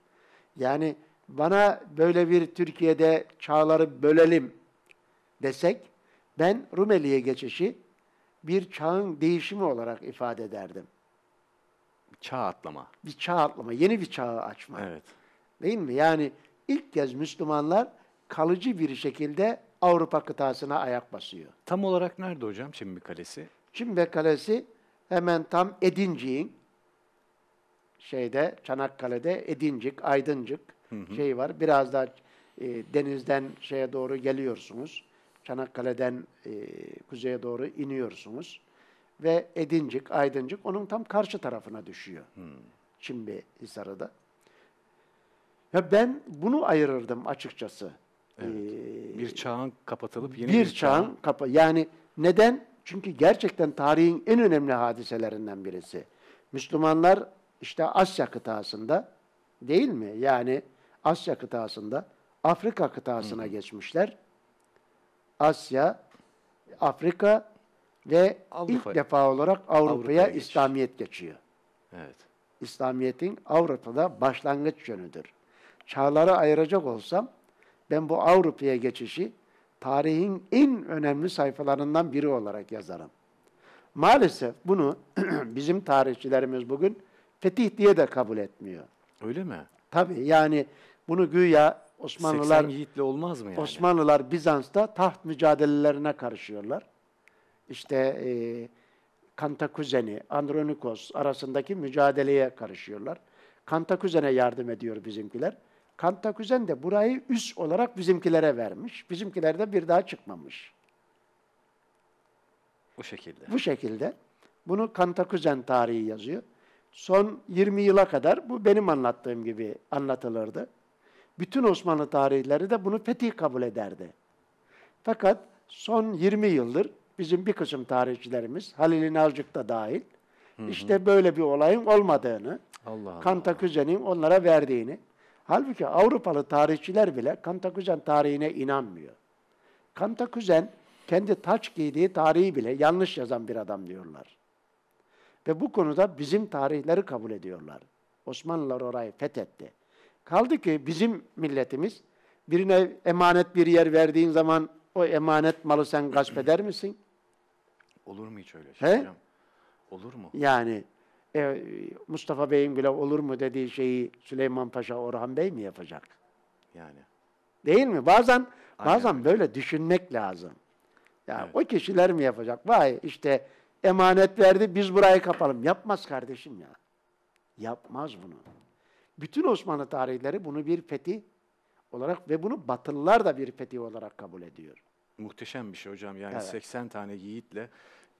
Yani bana böyle bir Türkiye'de çağları bölelim desek ben Rumeli'ye geçişi bir çağın değişimi olarak ifade ederdim. Çağ atlama. Bir çağ atlama, yeni bir çağı açma. Evet. Değil mi? Yani ilk kez Müslümanlar kalıcı bir şekilde Avrupa kıtasına ayak basıyor. Tam olarak nerede hocam Çimbi Kalesi? Çimbe Kalesi hemen tam Edincik'in şeyde Çanakkale'de Edincik, Aydıncık şey var. Biraz daha e, denizden şeye doğru geliyorsunuz. Çanakkale'den e, kuzeye doğru iniyorsunuz. Ve Edincik, Aydıncık onun tam karşı tarafına düşüyor. Çimbi Hisarı'da. Ya ben bunu ayırırdım açıkçası. Ee, Bir çağın kapatılıp yeni bir bir, çağın çağın kapa yani neden Çünkü gerçekten tarihin en önemli hadiselerinden birisi. Müslümanlar işte Asya kıtasında değil mi? Yani Asya kıtasında Afrika kıtasına geçmişler. Asya, Afrika ve Avrupa- ilk defa olarak Avrupa'ya geçiş. İslamiyet geçiyor. Evet. İslamiyet'in Avrupa'da başlangıç yönüdür. Çağları ayıracak olsam ben bu Avrupa'ya geçişi tarihin en önemli sayfalarından biri olarak yazarım. Maalesef bunu bizim tarihçilerimiz bugün fetih diye de kabul etmiyor. Öyle mi? Tabii yani bunu güya 80 Osmanlılar yiğitle olmaz mı yani? Osmanlılar Bizans'ta taht mücadelelerine karışıyorlar. İşte e, Kantakuzeni, Andronikos arasındaki mücadeleye karışıyorlar. Kantakuzen'e yardım ediyor bizimkiler. Kantakuzen de burayı üs olarak bizimkilere vermiş. Bizimkiler de bir daha çıkmamış. O şekilde. Bu şekilde bunu Kantakuzen tarihi yazıyor. Son 20 yıla kadar bu benim anlattığım gibi anlatılırdı. Bütün Osmanlı tarihleri de bunu fetih kabul ederdi. Fakat son 20 yıldır bizim bir kısım tarihçilerimiz, Halil İnalcık da dahil, işte böyle bir olayın olmadığını, Allah. Kantaküzen'in onlara verdiğini, halbuki Avrupalı tarihçiler bile Kantaküzen tarihine inanmıyor. Kantaküzen kendi taç giydiği tarihi bile yanlış yazan bir adam diyorlar. Ve bu konuda bizim tarihleri kabul ediyorlar. Osmanlılar orayı fethetti. Kaldı ki bizim milletimiz birine emanet bir yer verdiğin zaman o emanet malı sen gasp eder misin? Olur mu hiç öyle şey He? hocam? Olur mu? Yani e, Mustafa Bey'in bile olur mu dediği şeyi Süleyman Paşa Orhan Bey mi yapacak? Yani. Değil mi? Bazen Aynen bazen öyle. böyle düşünmek lazım. Ya Evet. o kişiler mi yapacak? Vay işte emanet verdi biz burayı kapalım. Yapmaz kardeşim ya. Yapmaz bunu. Bütün Osmanlı tarihleri bunu bir fetih olarak ve bunu Batılılar da bir fetih olarak kabul ediyor. Muhteşem bir şey hocam. Yani Evet. 80 tane yiğitle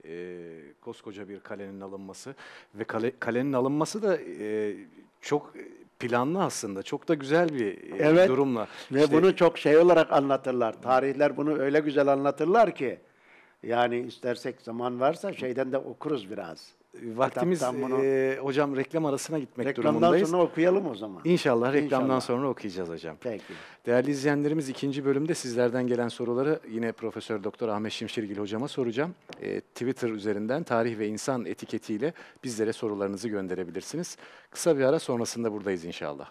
e, koskoca bir kalenin alınması ve kale, kalenin alınması da e, çok planlı aslında. Çok da güzel bir e, Evet. durumla. Ve İşte bunu çok şey olarak anlatırlar. Tarihler bunu öyle güzel anlatırlar ki. Yani istersek zaman varsa şeyden de okuruz biraz. Vaktimiz kitaptan bunu- e, hocam reklam arasına gitmek Reklamdan durumundayız. sonra okuyalım o zaman. İnşallah reklamdan İnşallah. sonra okuyacağız hocam. Peki. Değerli izleyenlerimiz ikinci bölümde sizlerden gelen soruları yine Profesör Doktor Ahmet Şimşirgil hocama soracağım. Ee, Twitter üzerinden tarih ve insan etiketiyle bizlere sorularınızı gönderebilirsiniz. Kısa bir ara sonrasında buradayız inşallah.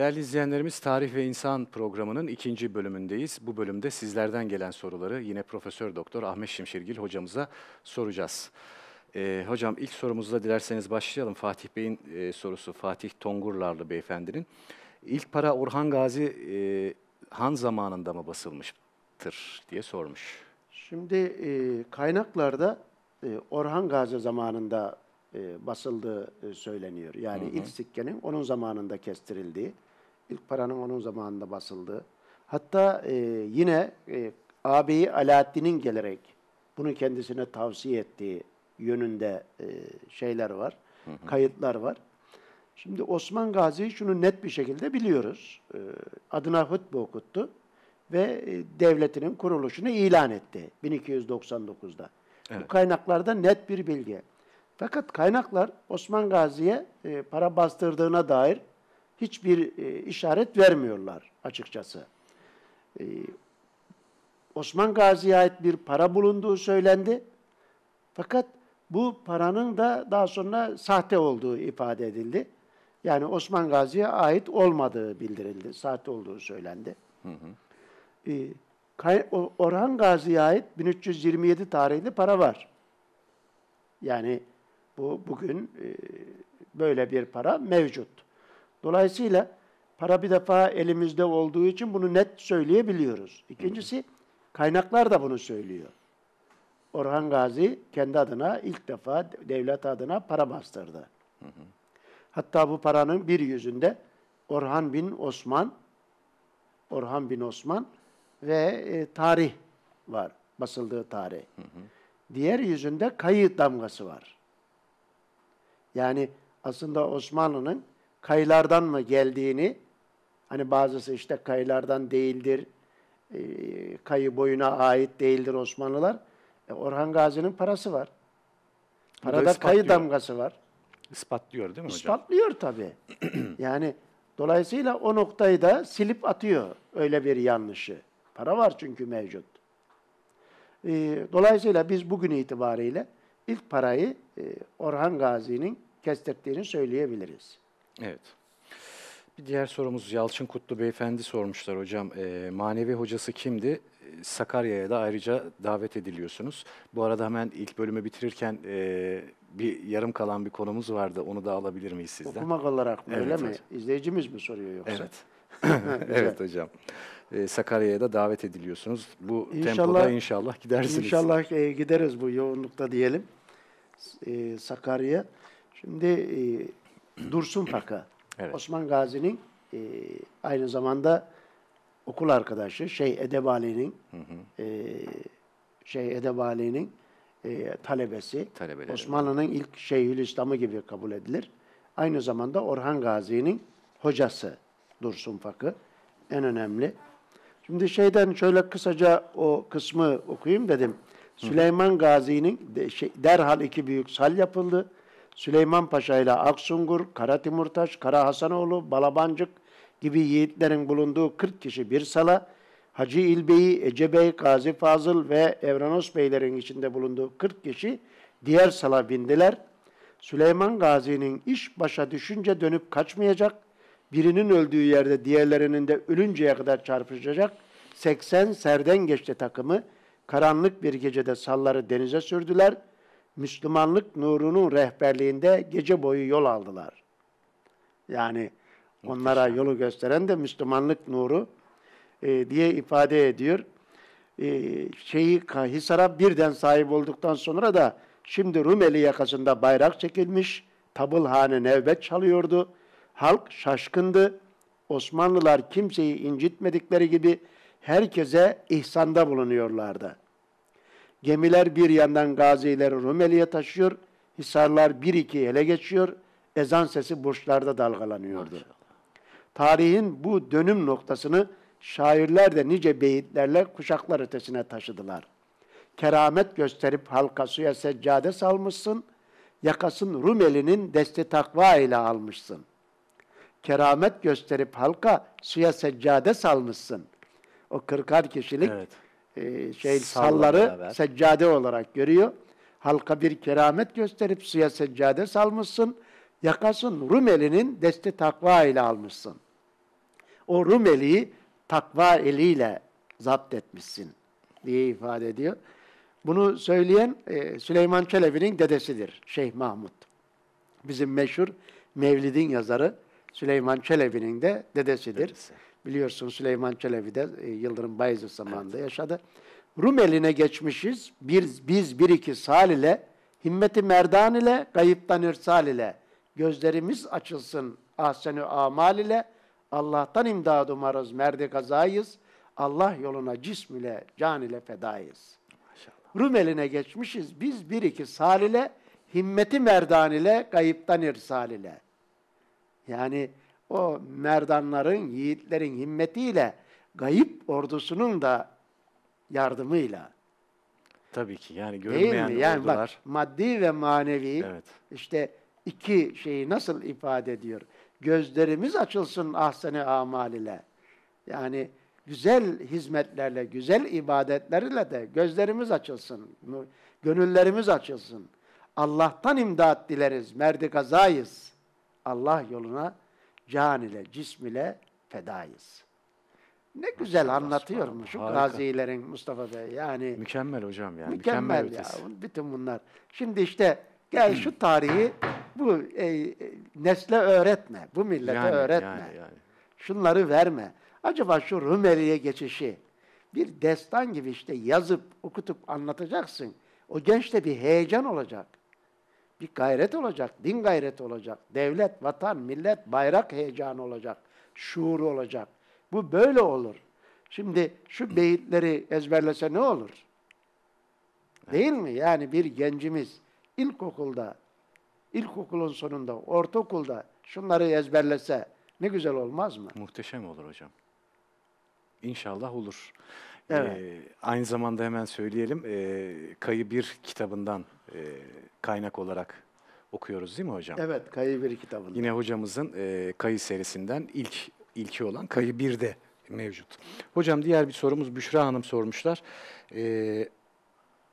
Değerli izleyenlerimiz Tarih ve İnsan programının ikinci bölümündeyiz. Bu bölümde sizlerden gelen soruları yine Profesör Doktor Ahmet Şimşirgil hocamıza soracağız. Ee, hocam ilk sorumuzla dilerseniz başlayalım. Fatih Bey'in e, sorusu Fatih Tongurlarlı beyefendinin. İlk para Orhan Gazi e, Han zamanında mı basılmıştır diye sormuş. Şimdi e, kaynaklarda e, Orhan Gazi zamanında e, basıldığı e, söyleniyor. Yani ilk sikkenin onun zamanında kestirildiği, ilk paranın onun zamanında basıldığı. Hatta e, yine e, ağabeyi Alaaddin'in gelerek bunu kendisine tavsiye ettiği yönünde e, şeyler var, kayıtlar var. Şimdi Osman Gazi'yi şunu net bir şekilde biliyoruz. E, adına hutbe okuttu ve e, devletinin kuruluşunu ilan etti 1299'da. Bu Evet. kaynaklarda net bir bilgi. Fakat kaynaklar Osman Gazi'ye e, para bastırdığına dair hiçbir e, işaret vermiyorlar açıkçası. E, Osman Gazi'ye ait bir para bulunduğu söylendi. Fakat bu paranın da daha sonra sahte olduğu ifade edildi. Yani Osman Gazi'ye ait olmadığı bildirildi. Sahte olduğu söylendi. Ee, Kay- o- Orhan Gazi'ye ait 1327 tarihli para var. Yani bu bugün e, böyle bir para mevcut. Dolayısıyla para bir defa elimizde olduğu için bunu net söyleyebiliyoruz. İkincisi kaynaklar da bunu söylüyor. Orhan Gazi kendi adına ilk defa devlet adına para bastırdı. Hatta bu paranın bir yüzünde Orhan bin Osman, Orhan bin Osman ve e, tarih var, basıldığı tarih. Diğer yüzünde kayı damgası var. Yani aslında Osmanlı'nın kayılardan mı geldiğini, hani bazısı işte kayılardan değildir, e, kayı boyuna ait değildir Osmanlılar. E, Orhan Gazi'nin parası var. Parada kayı ispatlıyor. damgası var. İspatlıyor değil mi hocam? İspatlıyor tabii. yani dolayısıyla o noktayı da silip atıyor öyle bir yanlışı. Para var çünkü mevcut. Ee, dolayısıyla biz bugün itibariyle ilk parayı e, Orhan Gazi'nin kestirdiğini söyleyebiliriz. Evet. Bir diğer sorumuz Yalçın Kutlu Beyefendi sormuşlar hocam. Ee, manevi hocası kimdi? Ee, Sakarya'ya da ayrıca davet ediliyorsunuz. Bu arada hemen ilk bölümü bitirirken e, bir yarım kalan bir konumuz vardı. Onu da alabilir miyiz sizden? Okumak olarak mı Evet, öyle mi? hocam. İzleyicimiz mi soruyor yoksa? Evet. Evet hocam. Ee, Sakarya'ya da davet ediliyorsunuz. Bu İnşallah- tempoda inşallah gidersiniz. İnşallah e, gideriz bu yoğunlukta diyelim. E, Sakarya. Şimdi e, Dursun Paka. Evet. Osman Gazi'nin e, aynı zamanda okul arkadaşı şey Edebali'nin e, şey Edebali'nin e, talebesi. Talebeleri. Osmanlı'nın ilk Şeyhülislam'ı gibi kabul edilir. Aynı zamanda Orhan Gazi'nin hocası Dursun Fakı. En önemli. Şimdi şeyden şöyle kısaca o kısmı okuyayım dedim. Süleyman Gazi'nin de, şey, derhal iki büyük sal yapıldı. Süleyman Paşa ile Aksungur, Kara Timurtaş, Kara Hasanoğlu, Balabancık gibi yiğitlerin bulunduğu 40 kişi bir sala, Hacı İlbey'i, Ece Bey, Gazi Fazıl ve Evranos Beylerin içinde bulunduğu 40 kişi diğer sala bindiler. Süleyman Gazi'nin iş başa düşünce dönüp kaçmayacak, birinin öldüğü yerde diğerlerinin de ölünceye kadar çarpışacak 80 serden geçti takımı karanlık bir gecede salları denize sürdüler. Müslümanlık nurunun rehberliğinde gece boyu yol aldılar. Yani onlara yolu gösteren de Müslümanlık nuru e, diye ifade ediyor. E, şeyi Hisar'a birden sahip olduktan sonra da şimdi Rumeli yakasında bayrak çekilmiş, tabılhane nevbet çalıyordu. Halk şaşkındı. Osmanlılar kimseyi incitmedikleri gibi herkese ihsanda bulunuyorlardı. Gemiler bir yandan gazileri Rumeli'ye taşıyor, hisarlar bir iki ele geçiyor, ezan sesi burçlarda dalgalanıyordu. Tarihin bu dönüm noktasını şairler de nice beyitlerle kuşaklar ötesine taşıdılar. Keramet gösterip halka suya seccade salmışsın, yakasın Rumeli'nin desti takva ile almışsın. Keramet gösterip halka suya seccade salmışsın. O 40 kişilik Evet. E, şey Salla salları beraber. seccade olarak görüyor. Halka bir keramet gösterip suya seccade salmışsın. Yakasın Rumeli'nin desti takva ile almışsın. O Rumeli'yi takva eliyle zapt etmişsin diye ifade ediyor. Bunu söyleyen e, Süleyman Çelebi'nin dedesidir Şeyh Mahmud. Bizim meşhur Mevlid'in yazarı Süleyman Çelebi'nin de dedesidir. Dedesi. Biliyorsun Süleyman Çelebi de e, Yıldırım Bayezid zamanında yaşadı. Rum eline geçmişiz. Bir, biz bir iki sal ile, himmeti merdan ile, gayıptan irsal ile. Gözlerimiz açılsın ahsenü amal ile. Allah'tan imdad umarız, merdi gazayız. Allah yoluna cism ile, can ile fedayız. Rum eline geçmişiz. Biz bir iki sal ile, himmeti merdan ile, gayıptan irsal ile. Yani o merdanların, yiğitlerin himmetiyle, gayip ordusunun da yardımıyla. Tabii ki yani Değil görünmeyen mi? Yani bak ordular. maddi ve manevi Evet. işte iki şeyi nasıl ifade ediyor? Gözlerimiz açılsın ahseni amal ile. Yani güzel hizmetlerle, güzel ibadetlerle de gözlerimiz açılsın, gönüllerimiz açılsın. Allah'tan imdat dileriz, merdi gazayız. Allah yoluna can ile, cism ile fedayız. Ne güzel anlatıyor mu şu gazilerin Mustafa Bey yani. Mükemmel hocam yani. Mükemmel, Mükemmel, ya. Bütün bunlar. Şimdi işte gel şu tarihi bu e, e, nesle öğretme. Bu millete Yani, öğretme. yani, yani. Şunları verme. Acaba şu Rumeli'ye geçişi bir destan gibi işte yazıp okutup anlatacaksın. O gençte bir heyecan olacak. Bir gayret olacak, din gayreti olacak. Devlet, vatan, millet, bayrak heyecanı olacak. Şuuru olacak. Bu böyle olur. Şimdi şu beyitleri ezberlese ne olur? Değil mi? Yani bir gencimiz ilkokulda, ilkokulun sonunda, ortaokulda şunları ezberlese ne güzel olmaz mı? Muhteşem olur hocam. İnşallah olur. Evet. Ee, aynı zamanda hemen söyleyelim. E, Kayı bir kitabından e, kaynak olarak okuyoruz değil mi hocam? Evet, Kayı bir kitabında. Yine hocamızın e, Kayı serisinden ilk ilki olan Kayı 1'de mevcut. Hocam diğer bir sorumuz Büşra Hanım sormuşlar. E,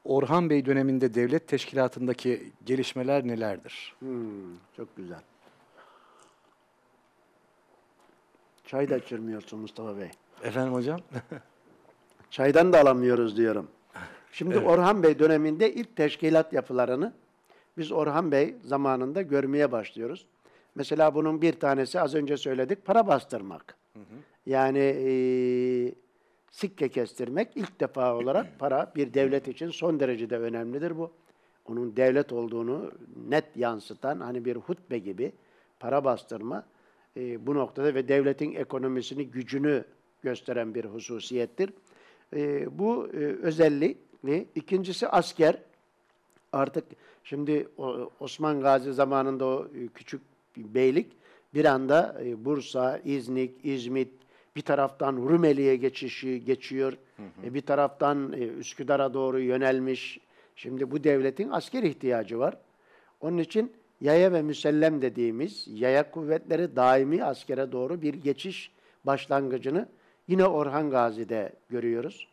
Orhan Bey döneminde devlet teşkilatındaki gelişmeler nelerdir? Hmm, çok güzel. Çay da içirmiyorsun Mustafa Bey. Efendim hocam? Çaydan da alamıyoruz diyorum. Şimdi Orhan Bey döneminde ilk teşkilat yapılarını biz Orhan Bey zamanında görmeye başlıyoruz. Mesela bunun bir tanesi az önce söyledik para bastırmak. Yani eee, sikke kestirmek ilk defa olarak para bir devlet için son derecede önemlidir bu. Onun devlet olduğunu net yansıtan hani bir hutbe gibi para bastırma eee, bu noktada ve devletin ekonomisini, gücünü gösteren bir hususiyettir. Eee, bu eee, özellikli. İkincisi asker. Artık şimdi o- Osman Gazi zamanında o e, küçük beylik bir anda e, Bursa, İznik, İzmit bir taraftan Rumeli'ye geçişi geçiyor. E, bir taraftan e, Üsküdar'a doğru yönelmiş. Şimdi bu devletin asker ihtiyacı var. Onun için yaya ve müsellem dediğimiz yaya kuvvetleri daimi askere doğru bir geçiş başlangıcını yine Orhan Gazi'de görüyoruz.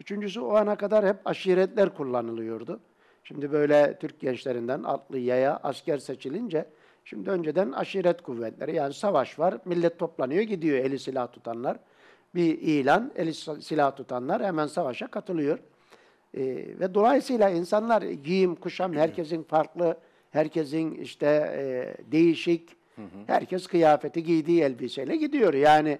Üçüncüsü o ana kadar hep aşiretler kullanılıyordu. Şimdi böyle Türk gençlerinden atlı yaya asker seçilince şimdi önceden aşiret kuvvetleri yani savaş var. Millet toplanıyor gidiyor eli silah tutanlar. Bir ilan eli silah tutanlar hemen savaşa katılıyor. Ee, ve dolayısıyla insanlar giyim, kuşam herkesin farklı, herkesin işte e, değişik, herkes kıyafeti giydiği elbiseyle gidiyor. Yani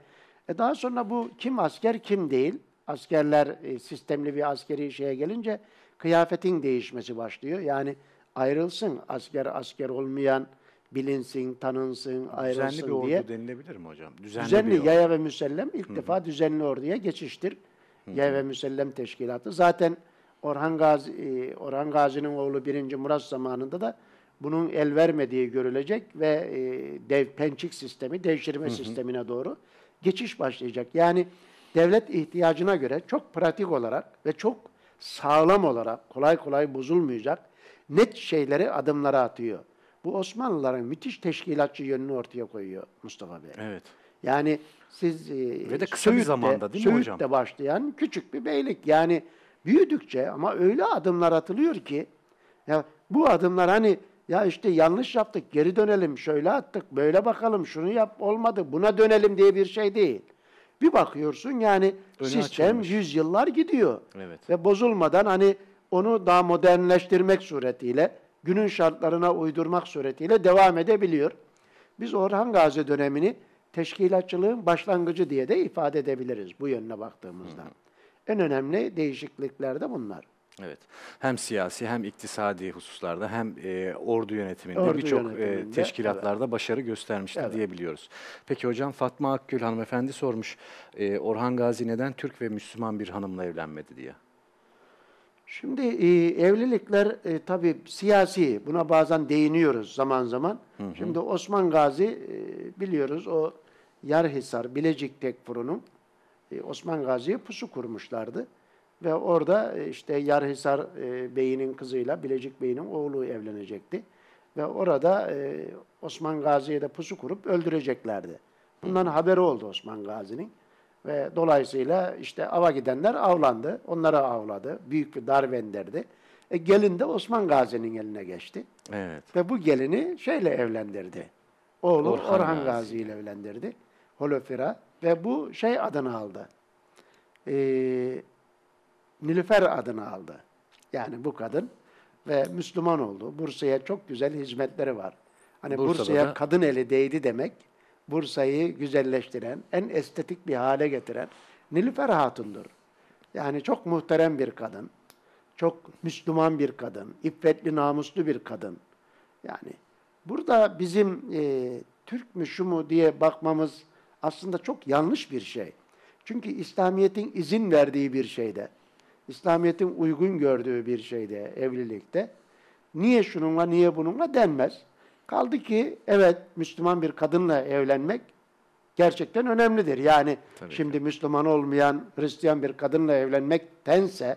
e daha sonra bu kim asker kim değil. Askerler e, sistemli bir askeri şeye gelince kıyafetin değişmesi başlıyor. Yani ayrılsın asker asker olmayan bilinsin, tanınsın, ayrılsın Düzenli bir ordu diye. denilebilir mi hocam? Düzenli, Düzenli, bir yaya ve müsellem ilk defa düzenli orduya geçiştir. Yaya ve müsellem teşkilatı. Zaten Orhan Gazi, e, Orhan Gazi'nin oğlu 1. Murat zamanında da bunun el vermediği görülecek ve e, dev pençik sistemi, devşirme sistemine doğru geçiş başlayacak. Yani devlet ihtiyacına göre çok pratik olarak ve çok sağlam olarak kolay kolay bozulmayacak net şeyleri adımlara atıyor. Bu Osmanlıların müthiş teşkilatçı yönünü ortaya koyuyor Mustafa Bey. Evet. Yani siz e, Ve de kısa bir zamanda değil mi hocam? Söğüt'te başlayan küçük bir beylik. Yani büyüdükçe ama öyle adımlar atılıyor ki ya bu adımlar hani ya işte yanlış yaptık geri dönelim şöyle attık böyle bakalım şunu yap olmadı buna dönelim diye bir şey değil. Bir bakıyorsun yani Önü sistem açılmış. yüzyıllar gidiyor. Evet. Ve bozulmadan hani onu daha modernleştirmek suretiyle, günün şartlarına uydurmak suretiyle devam edebiliyor. Biz Orhan Gazi dönemini teşkilatçılığın başlangıcı diye de ifade edebiliriz bu yönüne baktığımızda. En önemli değişiklikler de bunlar. Evet. Hem siyasi hem iktisadi hususlarda hem e, ordu yönetiminde Ordu birçok e, yönetiminde, teşkilatlarda başarı göstermiştir Evet. diyebiliyoruz. Peki hocam Fatma Akgül hanımefendi sormuş. e, Orhan Gazi neden Türk ve Müslüman bir hanımla evlenmedi diye. Şimdi e, evlilikler e, tabii siyasi. Buna bazen değiniyoruz zaman zaman. Şimdi Osman Gazi e, biliyoruz o Yarhisar Bilecik Tekfuru'nun e, Osman Gazi'ye pusu kurmuşlardı. Ve orada e, işte Yarhisar e, Bey'inin kızıyla Bilecik Bey'inin oğlu evlenecekti. Ve orada e, Osman Gazi'ye de pusu kurup öldüreceklerdi. Bundan haberi oldu Osman Gazi'nin. Ve dolayısıyla işte ava gidenler avlandı. Onları avladı. Büyük bir darbe indirdi. E, gelin de Osman Gazi'nin eline geçti. Evet. Ve bu gelini şeyle evlendirdi. Oğlu Orhan Orhan, Gazi. Gazi ile evlendirdi. Holofira. Ve bu şey adını aldı. Ee, Nilüfer adını aldı. Yani bu kadın ve Müslüman oldu. Bursa'ya çok güzel hizmetleri var. Hani Bursa'ya da- kadın eli değdi demek, Bursa'yı güzelleştiren, en estetik bir hale getiren Nilüfer Hatun'dur. Yani çok muhterem bir kadın. çok Müslüman bir kadın, iffetli, namuslu bir kadın. Yani burada bizim e, Türk mü şu mu diye bakmamız aslında çok yanlış bir şey. Çünkü İslamiyet'in izin verdiği bir şeyde, İslamiyet'in uygun gördüğü bir şeyde, evlilikte niye şununla niye bununla denmez. Kaldı ki evet Müslüman bir kadınla evlenmek gerçekten önemlidir. Yani Tabii şimdi Müslüman olmayan Hristiyan bir kadınla evlenmektense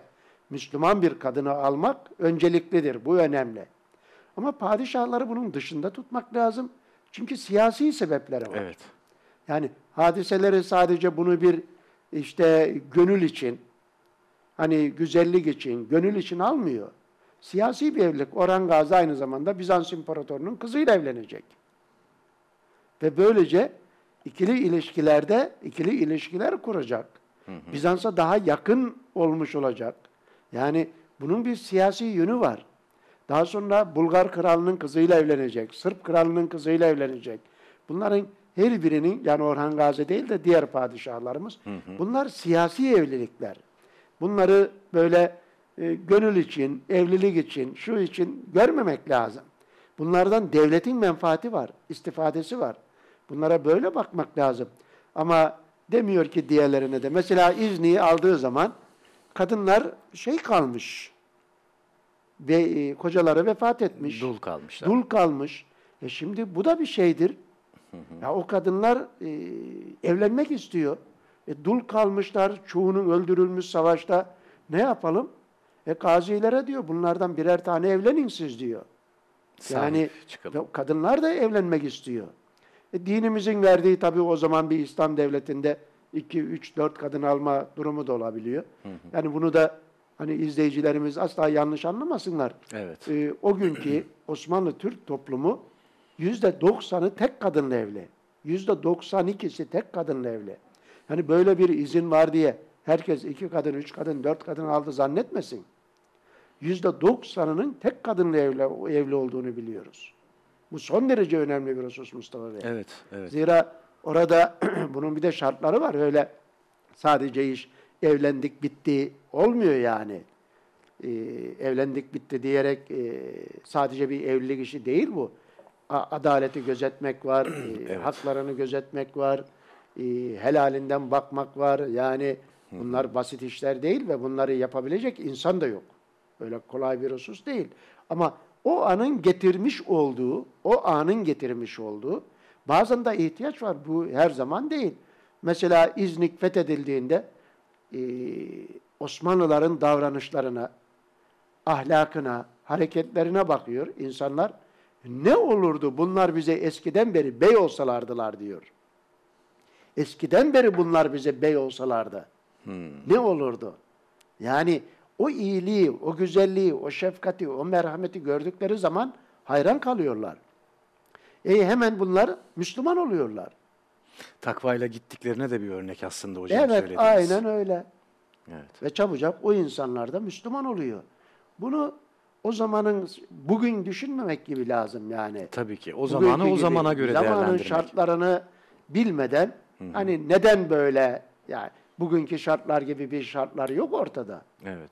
Müslüman bir kadını almak önceliklidir. Bu önemli. Ama padişahları bunun dışında tutmak lazım. Çünkü siyasi sebepleri var. Evet. Yani hadiseleri sadece bunu bir işte gönül için, hani güzellik için, gönül için almıyor. Siyasi bir evlilik. Orhan Gazi aynı zamanda Bizans İmparatorunun kızıyla evlenecek. Ve böylece ikili ilişkilerde ikili ilişkiler kuracak. Bizans'a daha yakın olmuş olacak. Yani bunun bir siyasi yönü var. Daha sonra Bulgar kralının kızıyla evlenecek, Sırp kralının kızıyla evlenecek. Bunların her birinin yani Orhan Gazi değil de diğer padişahlarımız bunlar siyasi evlilikler. Bunları böyle e, gönül için, evlilik için, şu için görmemek lazım. Bunlardan devletin menfaati var, istifadesi var. Bunlara böyle bakmak lazım. Ama demiyor ki diğerlerine de. Mesela İzni'yi aldığı zaman kadınlar şey kalmış ve e, kocaları vefat etmiş. Dul kalmışlar. Dul kalmış. E şimdi bu da bir şeydir. Ya o kadınlar e, evlenmek istiyor. E, dul kalmışlar, çoğunun öldürülmüş savaşta. Ne yapalım? E gazilere diyor bunlardan birer tane evlenin siz diyor. Yani çıkalım. kadınlar da evlenmek istiyor. E, dinimizin verdiği tabii o zaman bir İslam devletinde 2, 3, 4 kadın alma durumu da olabiliyor. Yani bunu da hani izleyicilerimiz asla yanlış anlamasınlar. Evet. E, o günkü Osmanlı Türk toplumu yüzde doksanı tek kadınla evli. Yüzde doksan ikisi tek kadınla evli. Yani böyle bir izin var diye herkes iki kadın, üç kadın, dört kadın aldı zannetmesin. Yüzde doksanının tek kadınla evli, evli olduğunu biliyoruz. Bu son derece önemli bir husus Mustafa Bey. Evet, evet. Zira orada bunun bir de şartları var. Öyle sadece iş evlendik bitti olmuyor yani. Ee, evlendik bitti diyerek e, sadece bir evlilik işi değil bu. A- adaleti gözetmek var, e, haklarını gözetmek var, e, helalinden bakmak var. Yani bunlar basit işler değil ve bunları yapabilecek insan da yok. Öyle kolay bir husus değil. Ama o anın getirmiş olduğu, o anın getirmiş olduğu, bazen de ihtiyaç var. Bu her zaman değil. Mesela İznik fethedildiğinde e, Osmanlıların davranışlarına, ahlakına, hareketlerine bakıyor insanlar. Ne olurdu bunlar bize eskiden beri bey olsalardılar diyor. Eskiden beri bunlar bize bey olsalardı. Ne olurdu? Yani o iyiliği, o güzelliği, o şefkati, o merhameti gördükleri zaman hayran kalıyorlar. E hemen bunlar Müslüman oluyorlar. Takvayla gittiklerine de bir örnek aslında hocam evet, söylediğiniz. aynen öyle. Evet. Ve çabucak o insanlar da Müslüman oluyor. Bunu o zamanın bugün düşünmemek gibi lazım yani. Tabii ki. O Bugünkü zamanı o gibi zamana göre zamanın değerlendirmek. şartlarını bilmeden hani neden böyle yani bugünkü şartlar gibi bir şartlar yok ortada. Evet.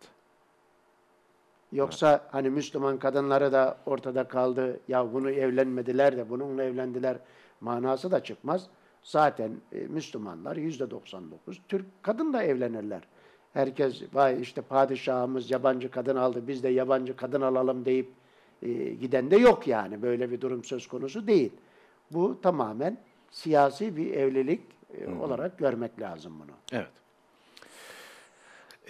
Yoksa hani Müslüman kadınları da ortada kaldı. Ya bunu evlenmediler de bununla evlendiler manası da çıkmaz. Zaten e, Müslümanlar yüzde 99 Türk kadınla evlenirler. Herkes vay işte padişahımız yabancı kadın aldı biz de yabancı kadın alalım deyip e, giden de yok yani. Böyle bir durum söz konusu değil. Bu tamamen siyasi bir evlilik e, olarak görmek lazım bunu. Evet.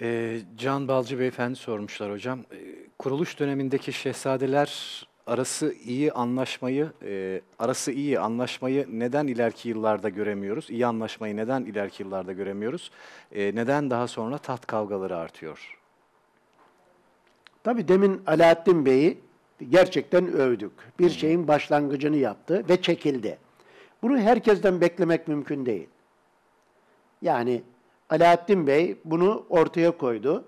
Ee, Can Balcı Beyefendi sormuşlar hocam. Ee, kuruluş dönemindeki şehzadeler arası iyi anlaşmayı, e, arası iyi anlaşmayı neden ileriki yıllarda göremiyoruz? İyi anlaşmayı neden ileriki yıllarda göremiyoruz? Ee, neden daha sonra taht kavgaları artıyor? Tabii demin Alaaddin Bey'i gerçekten övdük. Bir şeyin başlangıcını yaptı ve çekildi. Bunu herkesten beklemek mümkün değil. Yani Alaaddin Bey bunu ortaya koydu,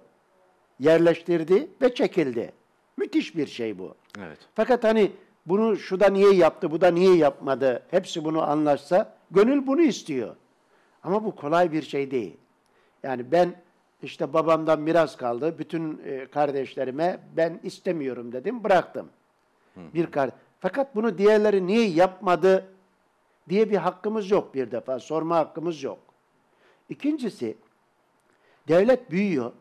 yerleştirdi ve çekildi. Müthiş bir şey bu. Evet. Fakat hani bunu şu da niye yaptı, bu da niye yapmadı, hepsi bunu anlaşsa, gönül bunu istiyor. Ama bu kolay bir şey değil. Yani ben işte babamdan miras kaldı. Bütün e, kardeşlerime ben istemiyorum dedim, bıraktım. Bir kar Fakat bunu diğerleri niye yapmadı diye bir hakkımız yok bir defa. Sorma hakkımız yok. İkincisi, devlet büyüyor.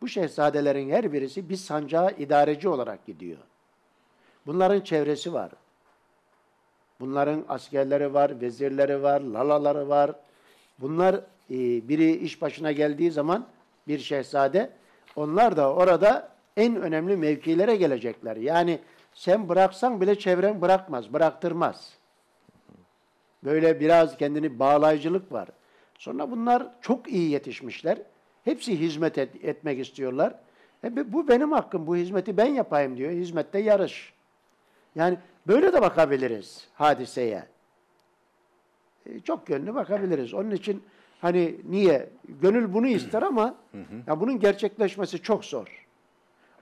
Bu şehzadelerin her birisi bir sancağa idareci olarak gidiyor. Bunların çevresi var. Bunların askerleri var, vezirleri var, lalaları var. Bunlar e, biri iş başına geldiği zaman bir şehzade, onlar da orada en önemli mevkilere gelecekler. Yani sen bıraksan bile çevren bırakmaz, bıraktırmaz. Böyle biraz kendini bağlayıcılık var. Sonra bunlar çok iyi yetişmişler. Hepsi hizmet et, etmek istiyorlar. E, bu benim hakkım, bu hizmeti ben yapayım diyor. Hizmette yarış. Yani böyle de bakabiliriz hadiseye. E, çok yönlü bakabiliriz. Onun için hani niye? Gönül bunu ister ama ya bunun gerçekleşmesi çok zor.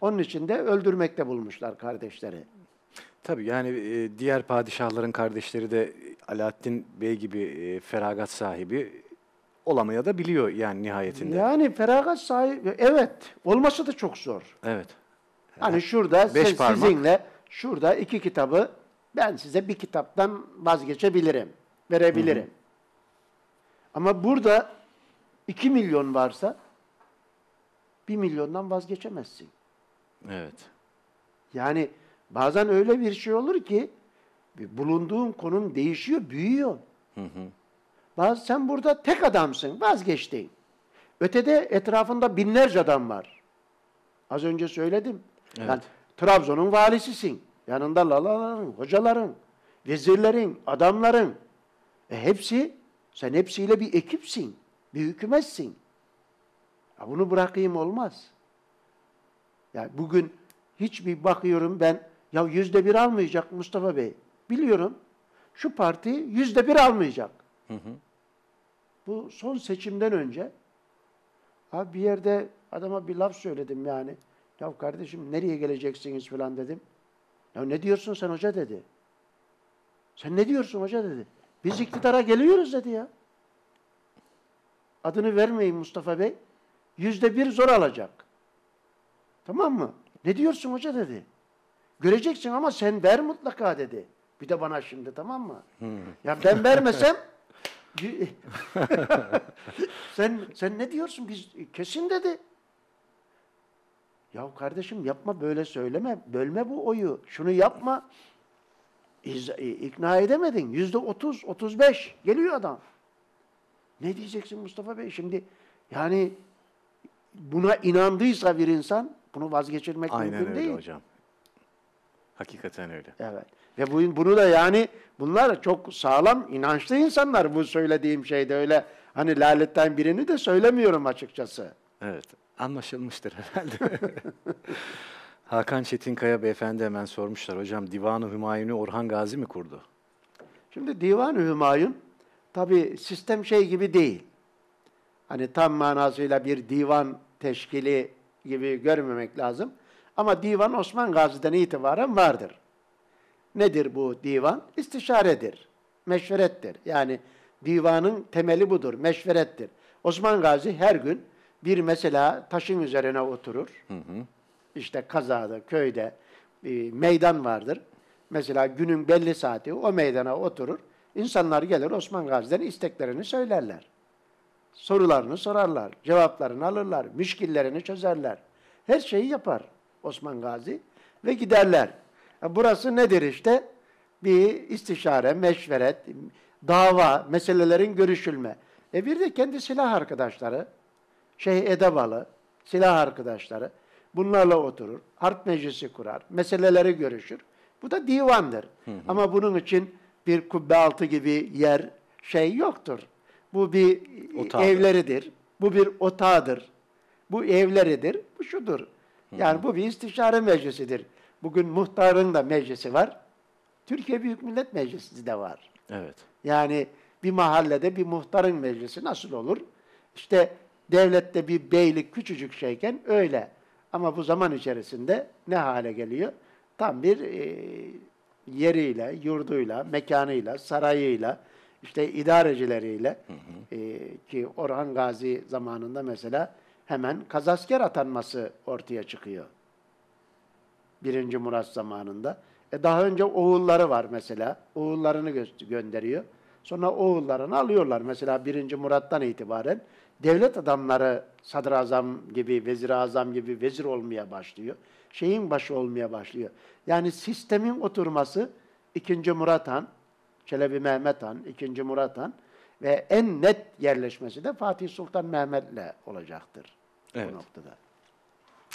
Onun için de öldürmekte bulmuşlar kardeşleri. Tabii yani e, diğer padişahların kardeşleri de Alaaddin Bey gibi e, feragat sahibi olamaya da biliyor yani nihayetinde. Yani feragat sahibi, evet olması da çok zor. Evet. Hani şurada Beş siz- parmak. sizinle şurada iki kitabı ben size bir kitaptan vazgeçebilirim, verebilirim. Ama burada iki milyon varsa bir milyondan vazgeçemezsin. Evet. Yani bazen öyle bir şey olur ki bulunduğun konum değişiyor, büyüyor. Bazı sen burada tek adamsın, vazgeçtin. Ötede etrafında binlerce adam var. Az önce söyledim. Evet. Yani Trabzon'un valisisin. Yanında lalaların, hocaların, vezirlerin, adamların. E hepsi, sen hepsiyle bir ekipsin. Bir hükümetsin. Ya bunu bırakayım olmaz. Yani bugün hiçbir bakıyorum ben, ya yüzde bir almayacak Mustafa Bey. Biliyorum, şu parti yüzde bir almayacak. Bu son seçimden önce abi bir yerde adama bir laf söyledim yani. Ya kardeşim nereye geleceksiniz falan dedim. Ya ne diyorsun sen hoca dedi. Sen ne diyorsun hoca dedi. Biz iktidara geliyoruz dedi ya. Adını vermeyin Mustafa Bey. Yüzde bir zor alacak. Tamam mı? Ne diyorsun hoca dedi. Göreceksin ama sen ver mutlaka dedi. Bir de bana şimdi tamam mı? Ya ben vermesem sen sen ne diyorsun? Biz kesin dedi. Ya kardeşim yapma böyle söyleme. Bölme bu oyu. Şunu yapma. İz, e, ikna edemedin. Yüzde otuz, otuz beş. Geliyor adam. Ne diyeceksin Mustafa Bey? Şimdi yani buna inandıysa bir insan bunu vazgeçirmek Aynen mümkün öyle değil. hocam. Hakikaten öyle. Evet. Ve bu, bunu da yani bunlar çok sağlam, inançlı insanlar bu söylediğim şeyde öyle hani laletten birini de söylemiyorum açıkçası. Evet. Anlaşılmıştır herhalde. Hakan Çetinkaya beyefendi hemen sormuşlar. Hocam Divan-ı Hümayun'u Orhan Gazi mi kurdu? Şimdi Divan-ı Hümayun tabi sistem şey gibi değil. Hani tam manasıyla bir divan teşkili gibi görmemek lazım. Ama divan Osman Gazi'den itibaren vardır. Nedir bu divan? İstişaredir, meşverettir. Yani divanın temeli budur, meşverettir. Osman Gazi her gün bir mesela taşın üzerine oturur. İşte kazada, köyde e, meydan vardır. Mesela günün belli saati o meydana oturur. İnsanlar gelir Osman Gazi'den isteklerini söylerler. Sorularını sorarlar, cevaplarını alırlar, müşkillerini çözerler. Her şeyi yapar Osman Gazi ve giderler. E, Burası nedir işte? Bir istişare, meşveret, dava, meselelerin görüşülme. E bir de kendi silah arkadaşları, Şeyh Edebalı, silah arkadaşları bunlarla oturur, harp meclisi kurar, meseleleri görüşür. Bu da divandır. Ama bunun için bir kubbe altı gibi yer şey yoktur. Bu bir Otağıdır. evleridir. Bu bir otağıdır. Bu evleridir. Bu şudur. Yani bu bir istişare meclisidir. Bugün muhtarın da meclisi var. Türkiye Büyük Millet Meclisi de var. Evet. Yani bir mahallede bir muhtarın meclisi nasıl olur? İşte devlette bir beylik küçücük şeyken öyle. Ama bu zaman içerisinde ne hale geliyor? Tam bir e, yeriyle, yurduyla, mekanıyla, sarayıyla, işte idarecileriyle e, ki Orhan Gazi zamanında mesela hemen kazasker atanması ortaya çıkıyor. Birinci Murat zamanında. E daha önce oğulları var mesela. Oğullarını gö- gönderiyor. Sonra oğullarını alıyorlar. Mesela birinci Murat'tan itibaren devlet adamları sadrazam gibi, vezir azam gibi vezir olmaya başlıyor. Şeyin başı olmaya başlıyor. Yani sistemin oturması ikinci Murat Han, Çelebi Mehmet Han, ikinci Murat Han ve en net yerleşmesi de Fatih Sultan Mehmet'le olacaktır Evet. bu noktada.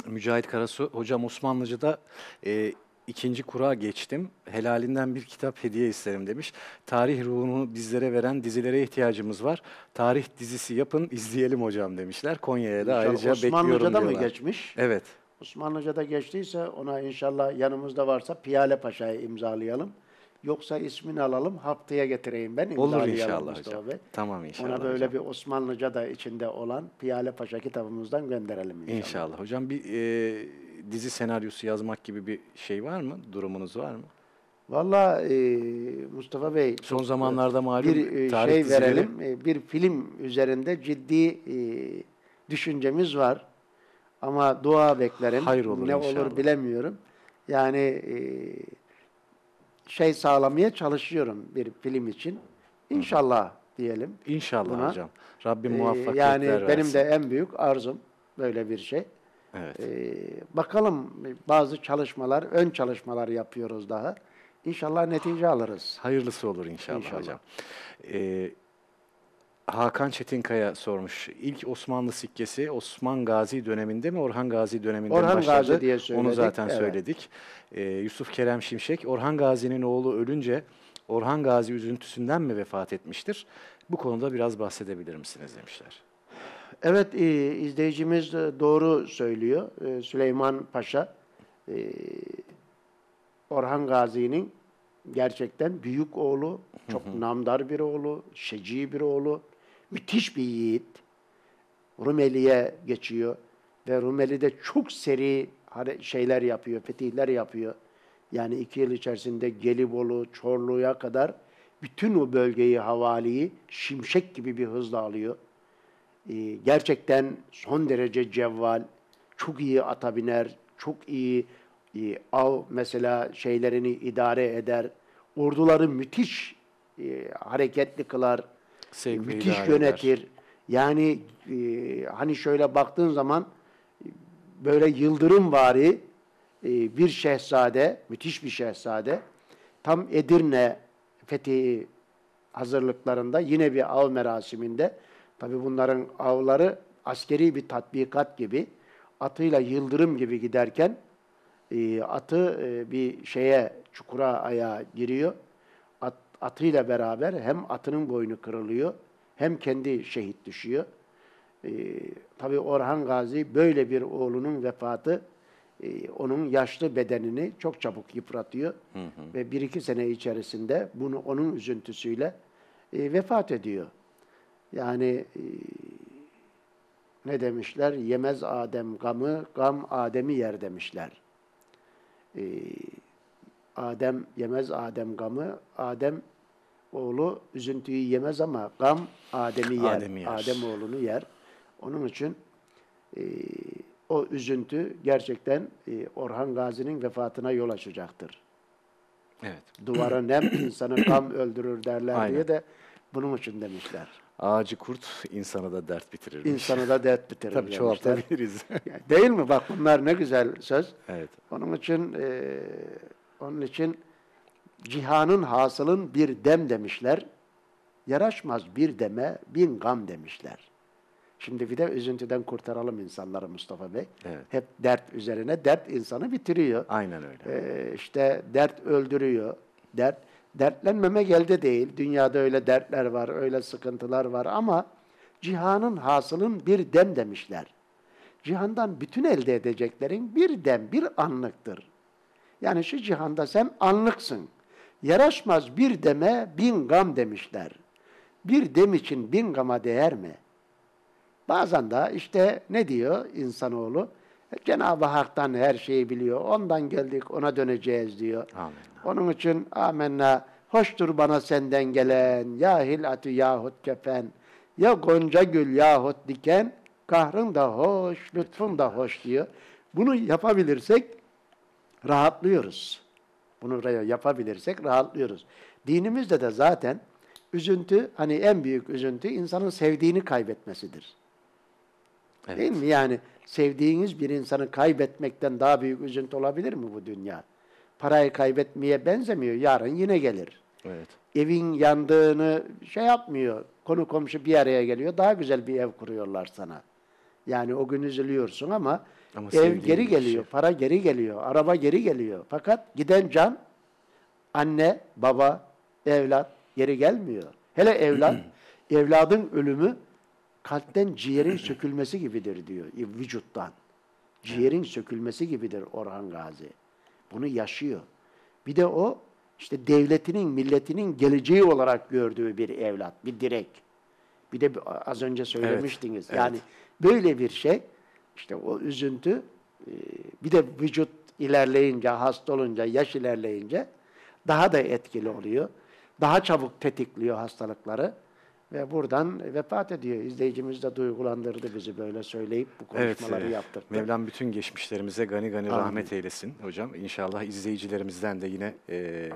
Mücahit Karasu hocam Osmanlıca'da e, ikinci kura geçtim. Helalinden bir kitap hediye isterim demiş. Tarih ruhunu bizlere veren dizilere ihtiyacımız var. Tarih dizisi yapın izleyelim hocam demişler. Konya'ya da ayrıca bekliyorum Osmanlıca'da mı diyorlar. geçmiş? Evet. Osmanlıca'da geçtiyse ona inşallah yanımızda varsa Piyale Paşa'yı imzalayalım. Yoksa ismini alalım haftaya getireyim ben Olur inşallah Mustafa hocam. Bey. Tamam inşallah Ona böyle hocam. bir Osmanlıca da içinde olan Piyale Paşa kitabımızdan gönderelim inşallah. İnşallah. Hocam bir e, dizi senaryosu yazmak gibi bir şey var mı? Durumunuz var mı? Valla e, Mustafa Bey Son zamanlarda malum bir e, tarih şey dizileri- verelim. E, bir film üzerinde ciddi e, düşüncemiz var. Ama dua beklerim. Hayır olur ne inşallah. olur bilemiyorum. Yani e, şey sağlamaya çalışıyorum bir film için. İnşallah diyelim. İnşallah Buna, hocam. Rabbim E, muvaffakiyetler yani versin. benim de en büyük arzum böyle bir şey. Evet. Ee, bakalım bazı çalışmalar, ön çalışmalar yapıyoruz daha. İnşallah netice alırız. Hayırlısı olur inşallah, İnşallah. hocam. Ee, Hakan Çetinkaya sormuş. İlk Osmanlı sikkesi Osman Gazi döneminde mi Orhan Gazi döneminde mi Orhan başladı? Gazi diye Onu söyledik, zaten evet. söyledik. Ee, Yusuf Kerem Şimşek, Orhan Gazi'nin oğlu ölünce Orhan Gazi üzüntüsünden mi vefat etmiştir? Bu konuda biraz bahsedebilir misiniz demişler. Evet, e, izleyicimiz doğru söylüyor. E, Süleyman Paşa, e, Orhan Gazi'nin gerçekten büyük oğlu, çok namdar bir oğlu, şeci bir oğlu, müthiş bir yiğit. Rumeli'ye geçiyor ve Rumeli'de çok seri şeyler yapıyor, fetihler yapıyor. Yani iki yıl içerisinde Gelibolu, Çorlu'ya kadar bütün o bölgeyi, havaliyi şimşek gibi bir hızla alıyor. Ee, gerçekten son derece cevval, çok iyi ata biner, çok iyi e, av mesela şeylerini idare eder. Orduları müthiş e, hareketli kılar, Sevk ve müthiş yönetir. Yani e, hani şöyle baktığın zaman böyle yıldırım vari e, bir şehzade, müthiş bir şehzade. Tam Edirne fethi hazırlıklarında yine bir av merasiminde tabi bunların avları askeri bir tatbikat gibi atıyla yıldırım gibi giderken e, atı e, bir şeye çukura ayağa giriyor. At, atıyla beraber hem atının boynu kırılıyor hem kendi şehit düşüyor. E, tabii Orhan Gazi böyle bir oğlunun vefatı e, onun yaşlı bedenini çok çabuk yıpratıyor ve bir iki sene içerisinde bunu onun üzüntüsüyle e, vefat ediyor. Yani e, ne demişler? Yemez Adem gamı, gam Adem'i yer demişler. E, Adem yemez Adem gamı, Adem oğlu üzüntüyü yemez ama gam Adem'i yer. Adem'i yer. Adem oğlunu yer. Onun için e, o üzüntü gerçekten e, Orhan Gazi'nin vefatına yol açacaktır. Evet. Duvara nem insanı gam öldürür derler Aynen. diye de bunun için demişler. Ağacı kurt insanı da dert bitirirmiş. İnsanı da dert bitirir Tabii çoğaltabiliriz. Değil mi? Bak bunlar ne güzel söz. evet. Onun için e, onun için cihanın hasılın bir dem demişler. Yaraşmaz bir deme bin gam demişler. Şimdi bir de üzüntüden kurtaralım insanları Mustafa Bey. Evet. Hep dert üzerine. Dert insanı bitiriyor. Aynen öyle. Ee, işte dert öldürüyor. Dert dertlenmeme elde değil. Dünyada öyle dertler var, öyle sıkıntılar var ama cihanın hasılın bir dem demişler. Cihandan bütün elde edeceklerin bir dem, bir anlıktır. Yani şu cihanda sen anlıksın. Yaraşmaz bir deme bin gam demişler. Bir dem için bin gama değer mi? Bazen de işte ne diyor insanoğlu? Cenab-ı Hak'tan her şeyi biliyor. Ondan geldik, ona döneceğiz diyor. Amin. Onun için amenna. Hoştur bana senden gelen, ya hilatü yahut kefen, ya gonca gül yahut diken, kahrın da hoş, lütfun da hoş diyor. Bunu yapabilirsek rahatlıyoruz. Bunu yapabilirsek rahatlıyoruz. Dinimizde de zaten üzüntü, hani en büyük üzüntü insanın sevdiğini kaybetmesidir. Evet. Değil mi? Yani sevdiğiniz bir insanı kaybetmekten daha büyük üzüntü olabilir mi bu dünya? Parayı kaybetmeye benzemiyor. Yarın yine gelir. Evet. Evin yandığını şey yapmıyor. Konu komşu bir araya geliyor. Daha güzel bir ev kuruyorlar sana. Yani o gün üzülüyorsun ama, Ama ev geri geliyor, şey. para geri geliyor, araba geri geliyor. Fakat giden can anne, baba, evlat geri gelmiyor. Hele evlat, evladın ölümü kalpten ciğerin sökülmesi gibidir diyor vücuttan. Ciğerin sökülmesi gibidir Orhan Gazi. Bunu yaşıyor. Bir de o işte devletinin, milletinin geleceği olarak gördüğü bir evlat, bir direk. Bir de az önce söylemiştiniz. evet. Yani böyle bir şey, işte o üzüntü, e, bir de vücut ilerleyince, hasta olunca, yaş ilerleyince daha da etkili oluyor. Daha çabuk tetikliyor hastalıkları ve buradan vefat ediyor. İzleyicimiz de duygulandırdı bizi böyle söyleyip bu konuşmaları evet, yaptırdı. Mevlam bütün geçmişlerimize gani gani Amin. rahmet eylesin hocam. İnşallah izleyicilerimizden de yine e,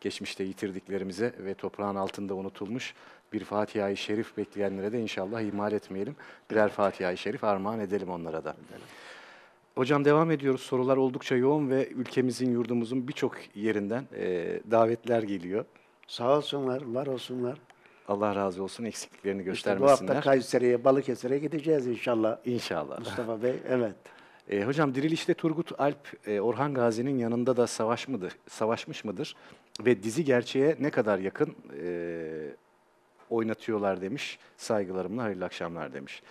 geçmişte yitirdiklerimize ve toprağın altında unutulmuş bir Fatiha-i Şerif bekleyenlere de inşallah ihmal etmeyelim. Birer Fatiha-i Şerif armağan edelim onlara da. Hocam devam ediyoruz. Sorular oldukça yoğun ve ülkemizin, yurdumuzun birçok yerinden e, davetler geliyor. Sağ olsunlar, var olsunlar. Allah razı olsun eksikliklerini İşte bu göstermesinler. hafta Kayseri'ye, Balıkesir'e gideceğiz inşallah. İnşallah. Mustafa Bey, evet. E, hocam Diriliş'te Turgut Alp e, Orhan Gazi'nin yanında da savaş mıdır, savaşmış mıdır? Ve dizi gerçeğe ne kadar yakın e, oynatıyorlar demiş. Saygılarımla hayırlı akşamlar demiş.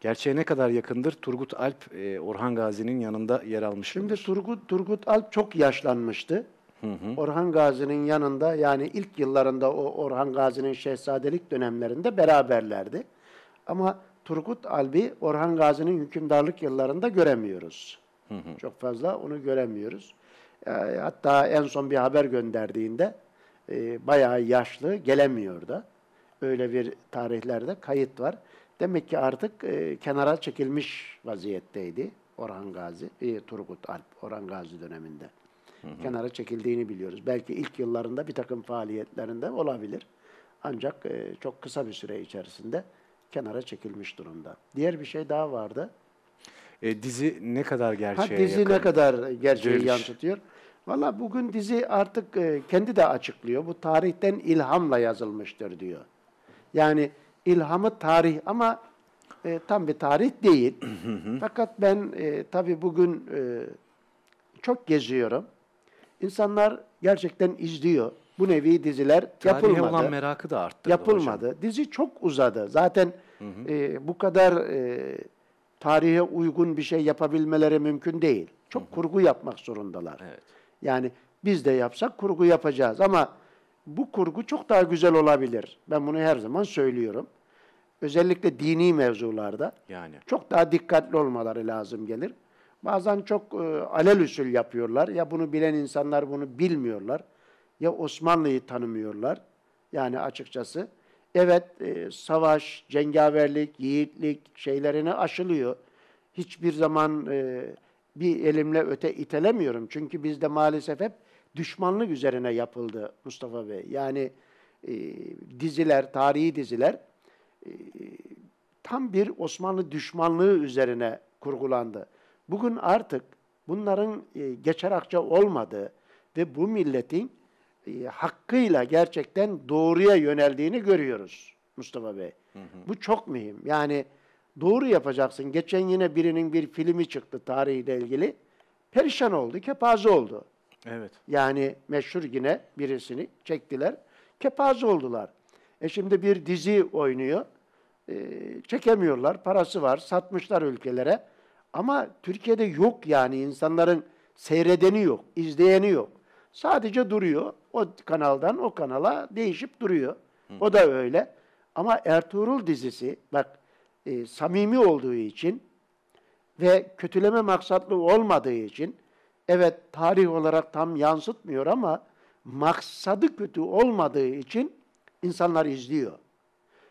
Gerçeğe ne kadar yakındır? Turgut Alp e, Orhan Gazi'nin yanında yer almış Şimdi mıdır? Turgut, Turgut Alp çok yaşlanmıştı. Orhan Gazi'nin yanında yani ilk yıllarında o Orhan Gazi'nin şehzadelik dönemlerinde beraberlerdi. Ama Turgut Alp'i Orhan Gazi'nin hükümdarlık yıllarında göremiyoruz. Çok fazla onu göremiyoruz. E, hatta en son bir haber gönderdiğinde e, bayağı yaşlı gelemiyor da. Öyle bir tarihlerde kayıt var. Demek ki artık e, kenara çekilmiş vaziyetteydi Orhan Gazi, e, Turgut Alp Orhan Gazi döneminde. Kenara çekildiğini biliyoruz. Belki ilk yıllarında bir takım faaliyetlerinde olabilir. Ancak e, çok kısa bir süre içerisinde kenara çekilmiş durumda. Diğer bir şey daha vardı. E, dizi ne kadar Ha, gerçeğe dizi yakın? ne kadar gerçeği Diriliş. yansıtıyor? Valla bugün dizi artık e, kendi de açıklıyor. Bu tarihten ilhamla yazılmıştır diyor. Yani ilhamı tarih ama e, tam bir tarih değil. Fakat ben e, tabii bugün e, çok geziyorum. İnsanlar gerçekten izliyor. Bu nevi diziler Tarihe yapılmadı. olan merakı da hocam. Yapılmadı. Dizi çok uzadı. Zaten e, bu kadar e, tarihe uygun bir şey yapabilmeleri mümkün değil. Çok kurgu yapmak zorundalar. Evet. Yani biz de yapsak kurgu yapacağız ama bu kurgu çok daha güzel olabilir. Ben bunu her zaman söylüyorum. Özellikle dini mevzularda Yani. çok daha dikkatli olmaları lazım gelir. Bazen çok e, alelüsül yapıyorlar. Ya bunu bilen insanlar bunu bilmiyorlar. Ya Osmanlı'yı tanımıyorlar. Yani açıkçası. Evet e, savaş, cengaverlik, yiğitlik şeylerini aşılıyor. Hiçbir zaman e, bir elimle öte itelemiyorum. Çünkü bizde maalesef hep düşmanlık üzerine yapıldı Mustafa Bey. Yani e, diziler, tarihi diziler tam bir Osmanlı düşmanlığı üzerine kurgulandı. Bugün artık bunların e, geçer akça olmadığı ve bu milletin e, hakkıyla gerçekten doğruya yöneldiğini görüyoruz Mustafa Bey. Bu çok mühim. Yani doğru yapacaksın. Geçen yine birinin bir filmi çıktı tarihiyle ilgili. Perişan oldu, kepaze oldu. Evet. Yani meşhur yine birisini çektiler. Kepaze oldular. E şimdi bir dizi oynuyor. E, çekemiyorlar. Parası var. Satmışlar ülkelere. Ama Türkiye'de yok yani. insanların seyredeni yok. izleyeni yok. Sadece duruyor. O kanaldan o kanala değişip duruyor. O da öyle. Ama Ertuğrul dizisi bak e, samimi olduğu için ve kötüleme maksatlı olmadığı için evet tarih olarak tam yansıtmıyor ama maksadı kötü olmadığı için insanlar izliyor.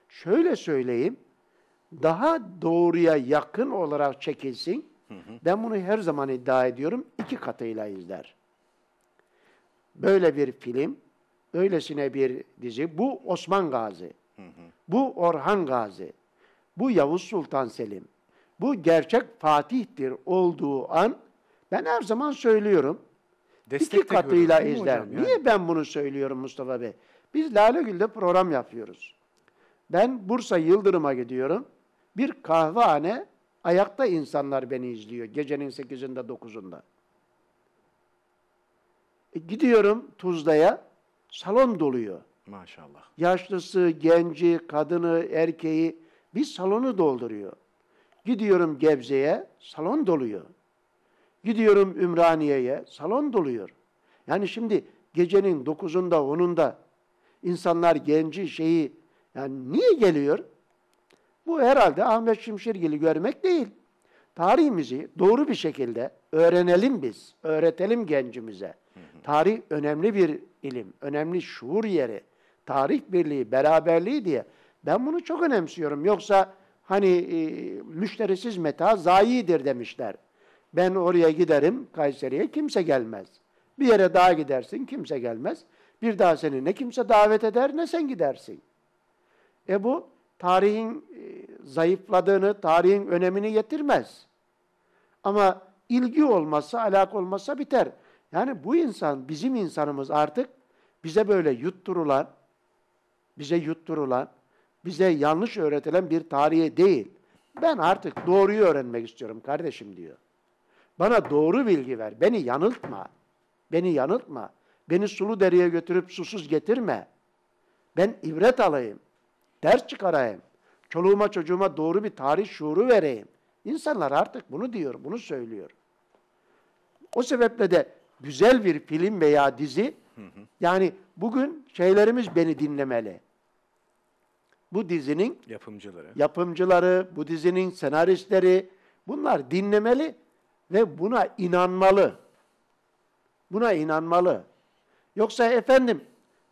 Şöyle söyleyeyim, daha doğruya yakın olarak çekilsin. Ben bunu her zaman iddia ediyorum. iki katıyla izler. Böyle bir film, öylesine bir dizi. Bu Osman Gazi. Bu Orhan Gazi. Bu Yavuz Sultan Selim. Bu gerçek Fatih'tir olduğu an ben her zaman söylüyorum. Destek iki de katıyla mi izler. Yani- Niye ben bunu söylüyorum Mustafa Bey? Biz Lale Gül'de program yapıyoruz. Ben Bursa Yıldırım'a gidiyorum. Bir kahvehane ayakta insanlar beni izliyor gecenin 8'inde 9'unda. E, gidiyorum Tuzla'ya salon doluyor. Maşallah. Yaşlısı, genci, kadını, erkeği bir salonu dolduruyor. Gidiyorum Gebze'ye, salon doluyor. Gidiyorum Ümraniye'ye, salon doluyor. Yani şimdi gecenin 9'unda, 10'unda insanlar genci şeyi yani niye geliyor? Bu herhalde Ahmet Şimşirgil'i görmek değil. Tarihimizi doğru bir şekilde öğrenelim biz, öğretelim gencimize. Tarih önemli bir ilim, önemli şuur yeri. Tarih birliği, beraberliği diye. Ben bunu çok önemsiyorum. Yoksa hani e, müşterisiz meta zayidir demişler. Ben oraya giderim Kayseri'ye kimse gelmez. Bir yere daha gidersin kimse gelmez. Bir daha seni ne kimse davet eder ne sen gidersin. E bu tarihin e, zayıfladığını, tarihin önemini getirmez. Ama ilgi olmazsa, alak olmazsa biter. Yani bu insan, bizim insanımız artık bize böyle yutturulan, bize yutturulan, bize yanlış öğretilen bir tarihe değil. Ben artık doğruyu öğrenmek istiyorum kardeşim diyor. Bana doğru bilgi ver, beni yanıltma. Beni yanıltma. Beni sulu dereye götürüp susuz getirme. Ben ibret alayım. Ders çıkarayım. Çoluğuma çocuğuma doğru bir tarih şuuru vereyim. İnsanlar artık bunu diyor, bunu söylüyor. O sebeple de güzel bir film veya dizi, yani bugün şeylerimiz beni dinlemeli. Bu dizinin Yapımcıları. yapımcıları, bu dizinin senaristleri bunlar dinlemeli ve buna inanmalı. Buna inanmalı. Yoksa efendim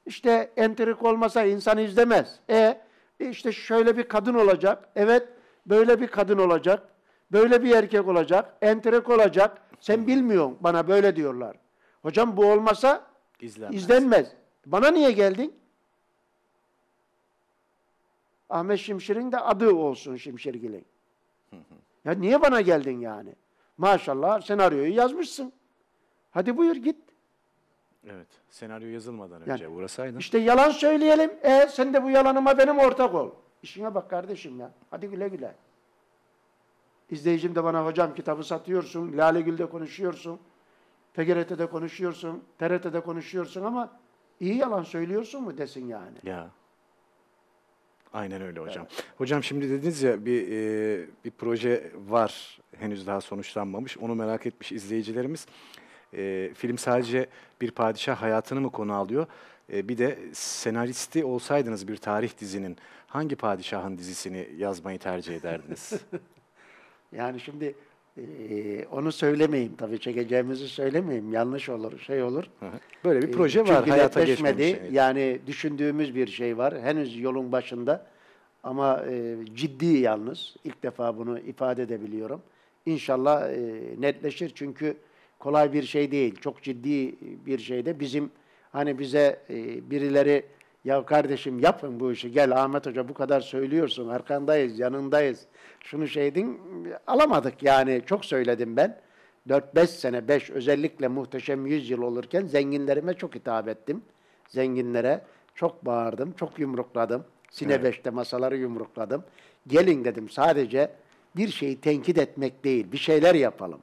işte enterik olmasa insan izlemez. E işte şöyle bir kadın olacak. Evet böyle bir kadın olacak. Böyle bir erkek olacak. Enterik olacak. Sen bilmiyorsun. Bana böyle diyorlar. Hocam bu olmasa İzlenmez. izlenmez. Bana niye geldin? Ahmet Şimşir'in de adı olsun Şimşirgil'in. Ya niye bana geldin yani? Maşallah senaryoyu yazmışsın. Hadi buyur git. Evet. Senaryo yazılmadan Yani- önce uğrasaydın. İşte yalan söyleyelim. E sen de bu yalanıma benim ortak ol. İşine bak kardeşim ya. Hadi güle güle. İzleyicim de bana hocam kitabı satıyorsun, Lale Gül'de konuşuyorsun, PGRT'de konuşuyorsun, TRT'de konuşuyorsun ama iyi yalan söylüyorsun mu desin yani. Ya. Aynen öyle hocam. Hocam şimdi dediniz ya bir e, bir proje var henüz daha sonuçlanmamış. Onu merak etmiş izleyicilerimiz. E, film sadece bir padişah hayatını mı konu alıyor? E, bir de senaristi olsaydınız bir tarih dizinin hangi padişahın dizisini yazmayı tercih ederdiniz? Yani şimdi eee, onu söylemeyeyim tabii çekeceğimizi söylemeyeyim. Yanlış olur, şey olur. Hı hı. Böyle bir Eee, proje var çünkü hayata henüz. Yani düşündüğümüz bir şey var. Henüz yolun başında. Ama eee, ciddi yalnız. İlk defa bunu ifade edebiliyorum. İnşallah eee, netleşir çünkü kolay bir şey değil. Çok ciddi bir şeyde bizim hani bize eee, birileri ya kardeşim yapın bu işi. Gel Ahmet Hoca bu kadar söylüyorsun. Arkandayız yanındayız. Şunu şeydin alamadık yani. Çok söyledim ben. 4-5 sene 5 özellikle muhteşem 100 yıl olurken zenginlerime çok hitap ettim. Zenginlere çok bağırdım çok yumrukladım. Sine Evet. 5'te masaları yumrukladım. Gelin dedim sadece bir şeyi tenkit etmek değil bir şeyler yapalım.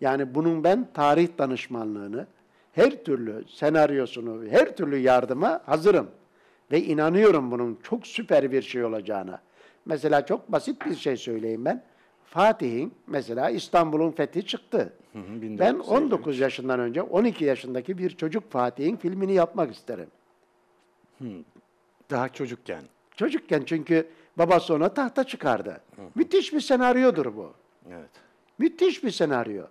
Yani bunun ben tarih danışmanlığını, her türlü senaryosunu, her türlü yardıma hazırım. Ve inanıyorum bunun çok süper bir şey olacağına. Mesela çok basit bir şey söyleyeyim ben. Fatih'in mesela İstanbul'un fethi çıktı. Hı hı, Ben 1453. 19 yaşından önce 12 yaşındaki bir çocuk Fatih'in filmini yapmak isterim. Daha çocukken. Çocukken çünkü babası ona tahta çıkardı. Müthiş bir senaryodur bu. Evet. Müthiş bir senaryo.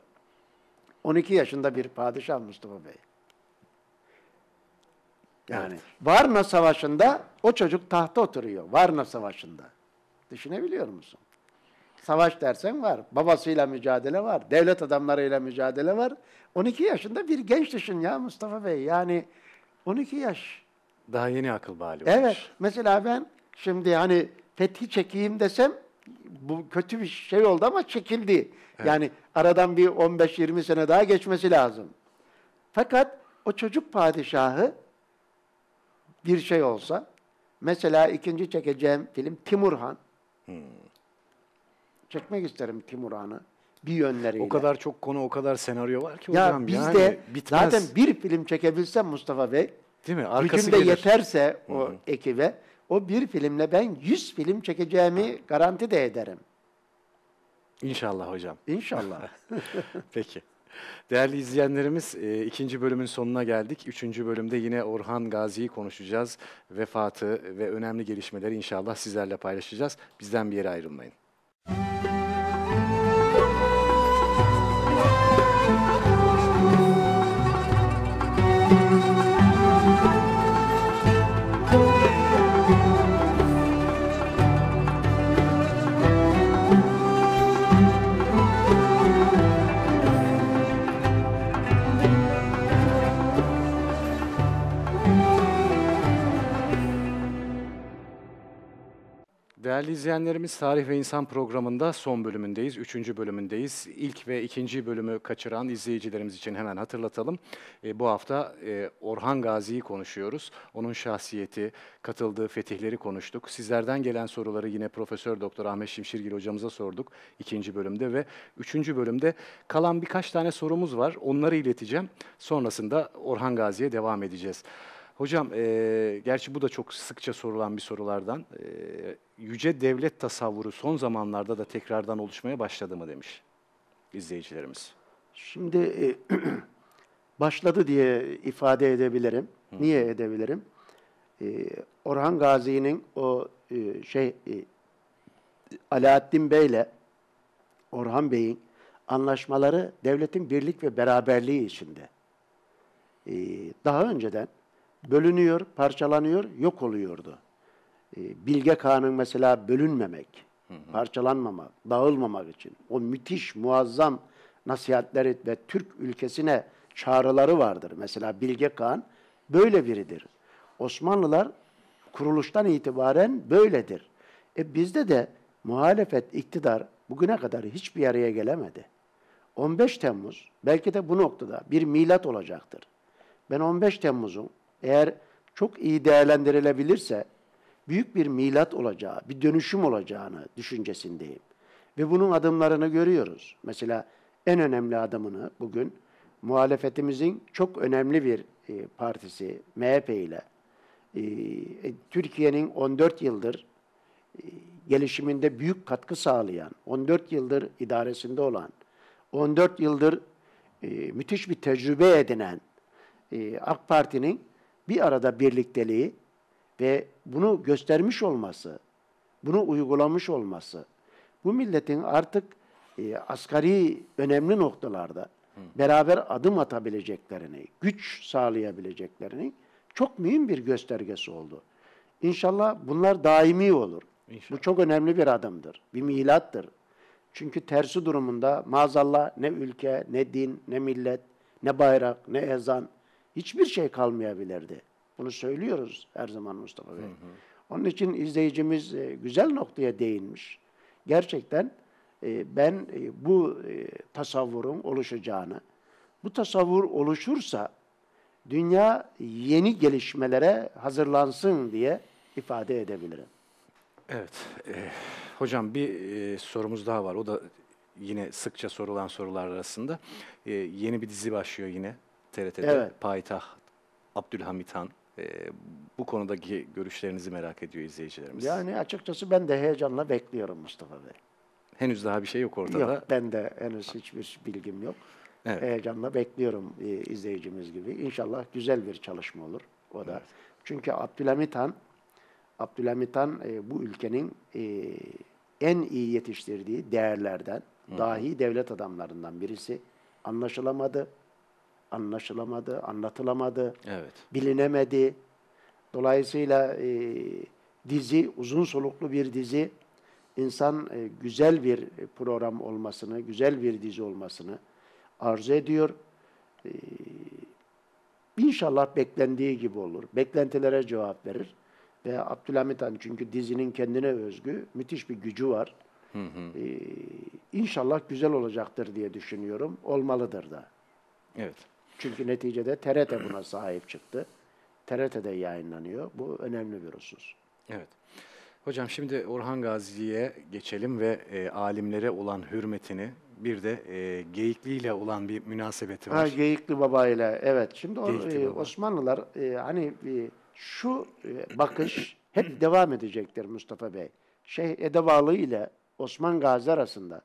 12 yaşında bir padişah Mustafa Bey. Yani Evet. Varna Savaşı'nda o çocuk tahta oturuyor. Varna Savaşı'nda. Düşünebiliyor musun? Savaş dersen var. Babasıyla mücadele var. Devlet adamlarıyla mücadele var. 12 yaşında bir genç düşün ya Mustafa Bey. Yani 12 yaş. Daha yeni akıl bali olmuş. Evet. Mesela ben şimdi hani fethi çekeyim desem bu kötü bir şey oldu ama çekildi. Yani aradan bir 15-20 sene daha geçmesi lazım. Fakat o çocuk padişahı bir şey olsa mesela ikinci çekeceğim film Timurhan. Çekmek isterim Timurhan'ı bir yönleriyle. O kadar çok konu, o kadar senaryo var ki ya hocam. biz yani de bitmez. zaten bir film çekebilsem Mustafa Bey Değil mi? Arkası gücüm de gelir. yeterse o ekibe o bir filmle ben 100 film çekeceğimi garanti de ederim. İnşallah hocam. İnşallah. Peki. Değerli izleyenlerimiz, e, ikinci bölümün sonuna geldik. Üçüncü bölümde yine Orhan Gazi'yi konuşacağız. Vefatı ve önemli gelişmeleri inşallah sizlerle paylaşacağız. Bizden bir yere ayrılmayın. Değerli izleyenlerimiz, Tarih ve İnsan programında son bölümündeyiz, üçüncü bölümündeyiz. İlk ve ikinci bölümü kaçıran izleyicilerimiz için hemen hatırlatalım. E, bu hafta e, Orhan Gazi'yi konuşuyoruz. Onun şahsiyeti, katıldığı fetihleri konuştuk. Sizlerden gelen soruları yine Profesör Doktor Ahmet Şimşirgil hocamıza sorduk ikinci bölümde ve üçüncü bölümde kalan birkaç tane sorumuz var. Onları ileteceğim. Sonrasında Orhan Gazi'ye devam edeceğiz. Hocam, e, gerçi bu da çok sıkça sorulan bir sorulardan. E, yüce devlet tasavvuru son zamanlarda da tekrardan oluşmaya başladı mı demiş izleyicilerimiz. Şimdi e, başladı diye ifade edebilirim. Niye edebilirim? E, Orhan Gazi'nin o e, şey e, Alaaddin Bey'le Orhan Bey'in anlaşmaları devletin birlik ve beraberliği içinde. E, daha önceden bölünüyor, parçalanıyor, yok oluyordu. E, Bilge Kağan'ın mesela bölünmemek, parçalanmamak, dağılmamak için o müthiş, muazzam nasihatleri ve Türk ülkesine çağrıları vardır. Mesela Bilge Kağan böyle biridir. Osmanlılar kuruluştan itibaren böyledir. E bizde de muhalefet, iktidar bugüne kadar hiçbir araya gelemedi. 15 Temmuz belki de bu noktada bir milat olacaktır. Ben 15 Temmuz'un eğer çok iyi değerlendirilebilirse büyük bir milat olacağı, bir dönüşüm olacağını düşüncesindeyim. Ve bunun adımlarını görüyoruz. Mesela en önemli adımını bugün muhalefetimizin çok önemli bir e, partisi MHP ile e, e, Türkiye'nin 14 yıldır gelişiminde büyük katkı sağlayan, 14 yıldır idaresinde olan, 14 yıldır müthiş bir tecrübe edinen AK Parti'nin bir arada birlikteliği ve bunu göstermiş olması, bunu uygulamış olması, bu milletin artık e, asgari önemli noktalarda beraber adım atabileceklerini, güç sağlayabileceklerini çok mühim bir göstergesi oldu. İnşallah bunlar daimi olur. İnşallah. Bu çok önemli bir adımdır, bir milattır. Çünkü tersi durumunda maazallah ne ülke, ne din, ne millet, ne bayrak, ne ezan hiçbir şey kalmayabilirdi. Bunu söylüyoruz her zaman Mustafa Bey. Onun için izleyicimiz e, güzel noktaya değinmiş. Gerçekten e, ben e, bu tasavvurun oluşacağını, bu tasavvur oluşursa dünya yeni gelişmelere hazırlansın diye ifade edebilirim. Evet. e, hocam bir e, sorumuz daha var. O da yine sıkça sorulan sorular arasında. E, yeni bir dizi başlıyor yine TRT'de. Evet. Payitaht Abdülhamit Han. E, bu konudaki görüşlerinizi merak ediyor izleyicilerimiz. Yani açıkçası ben de heyecanla bekliyorum Mustafa Bey. Henüz daha bir şey yok ortada. Yok, ben de henüz hiçbir bilgim yok. Evet. Heyecanla bekliyorum e, izleyicimiz gibi. İnşallah güzel bir çalışma olur o da. Çünkü Abdülhamit Han, Abdülhamit Han e, bu ülkenin e, en iyi yetiştirdiği değerlerden, dahi devlet adamlarından birisi. Anlaşılamadı, anlaşılamadı, anlatılamadı, Evet. bilinemedi. Dolayısıyla e, dizi uzun soluklu bir dizi insan e, güzel bir program olmasını, güzel bir dizi olmasını arzu ediyor. E, İnşallah beklendiği gibi olur. Beklentilere cevap verir. Ve Abdülhamit Han çünkü dizinin kendine özgü müthiş bir gücü var. Hı hı. Ee, inşallah güzel olacaktır diye düşünüyorum. Olmalıdır da. Evet. Çünkü neticede TRT buna sahip çıktı. TRT'de yayınlanıyor. Bu önemli bir husus. Evet. Hocam şimdi Orhan Gazi'ye geçelim ve e, alimlere olan hürmetini bir de e, Geyikli ile olan bir münasebeti var. Ha, Geyikli Baba ile evet. Şimdi o, e, Osmanlılar e, hani e, şu e, bakış hep devam edecektir Mustafa Bey. Şeyh Edevalı ile Osman Gazi arasında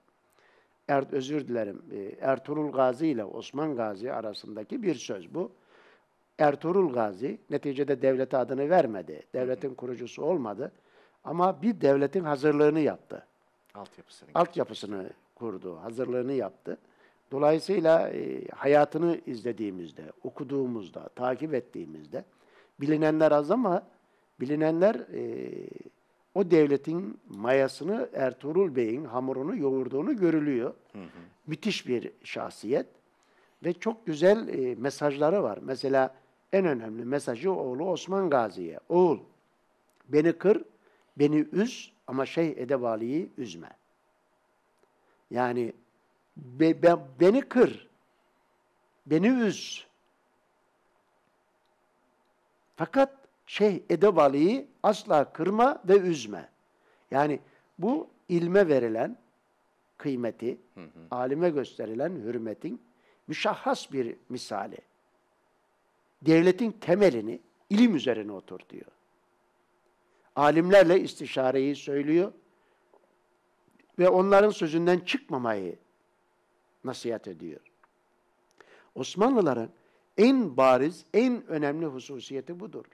er, özür dilerim e, Ertuğrul Gazi ile Osman Gazi arasındaki bir söz bu. Ertuğrul Gazi neticede devlete adını vermedi. Devletin kurucusu olmadı. Ama bir devletin hazırlığını yaptı. Altyapısını. Altyapısını kurdu, hazırlığını yaptı. Dolayısıyla e, hayatını izlediğimizde, okuduğumuzda, takip ettiğimizde bilinenler az ama bilinenler e, o devletin mayasını Ertuğrul Bey'in hamurunu yoğurduğunu görülüyor. Hı hı. Müthiş bir şahsiyet ve çok güzel e, mesajları var. Mesela en önemli mesajı oğlu Osman Gazi'ye. Oğul beni kır, beni üz ama şey Edebali'yi üzme. Yani be, be, beni kır, beni üz. Fakat şey Edebali'yi asla kırma ve üzme. Yani bu ilme verilen kıymeti, hı hı. alime gösterilen hürmetin müşahhas bir misali. Devletin temelini ilim üzerine oturtuyor. Alimlerle istişareyi söylüyor ve onların sözünden çıkmamayı nasihat ediyor. Osmanlıların en bariz, en önemli hususiyeti budur.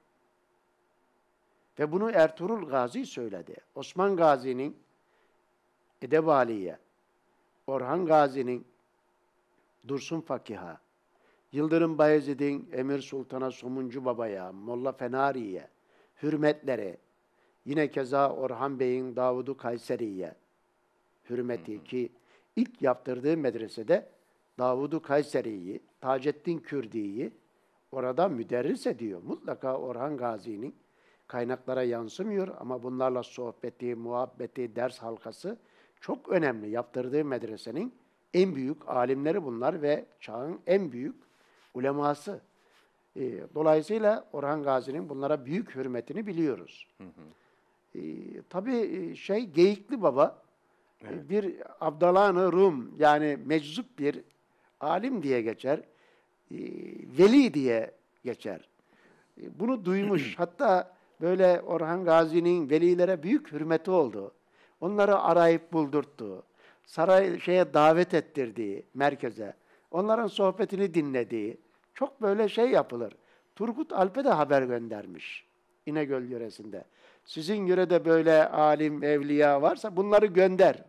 Ve bunu Ertuğrul Gazi söyledi. Osman Gazi'nin Edebali'ye, Orhan Gazi'nin Dursun Fakih'a, Yıldırım Bayezid'in Emir Sultan'a Somuncu Baba'ya, Molla Fenari'ye, hürmetleri, yine keza Orhan Bey'in Davudu Kayseri'ye, hürmeti ki ilk yaptırdığı medresede Davudu Kayseri'yi, Taceddin Kürdi'yi orada müderris ediyor. Mutlaka Orhan Gazi'nin kaynaklara yansımıyor ama bunlarla sohbeti, muhabbeti, ders halkası çok önemli. Yaptırdığı medresenin en büyük alimleri bunlar ve çağın en büyük uleması. E, dolayısıyla Orhan Gazi'nin bunlara büyük hürmetini biliyoruz. Hı hı. E, tabii şey Geyikli Baba Evet. Bir Abdalan-ı Rum yani meczup bir alim diye geçer. E, veli diye geçer. E, bunu duymuş. Hatta böyle Orhan Gazi'nin velilere büyük hürmeti oldu. Onları arayıp buldurttu. Saray şeye davet ettirdiği merkeze. Onların sohbetini dinlediği. Çok böyle şey yapılır. Turgut Alp'e de haber göndermiş. İnegöl yöresinde. Sizin yörede böyle alim, evliya varsa bunları gönder.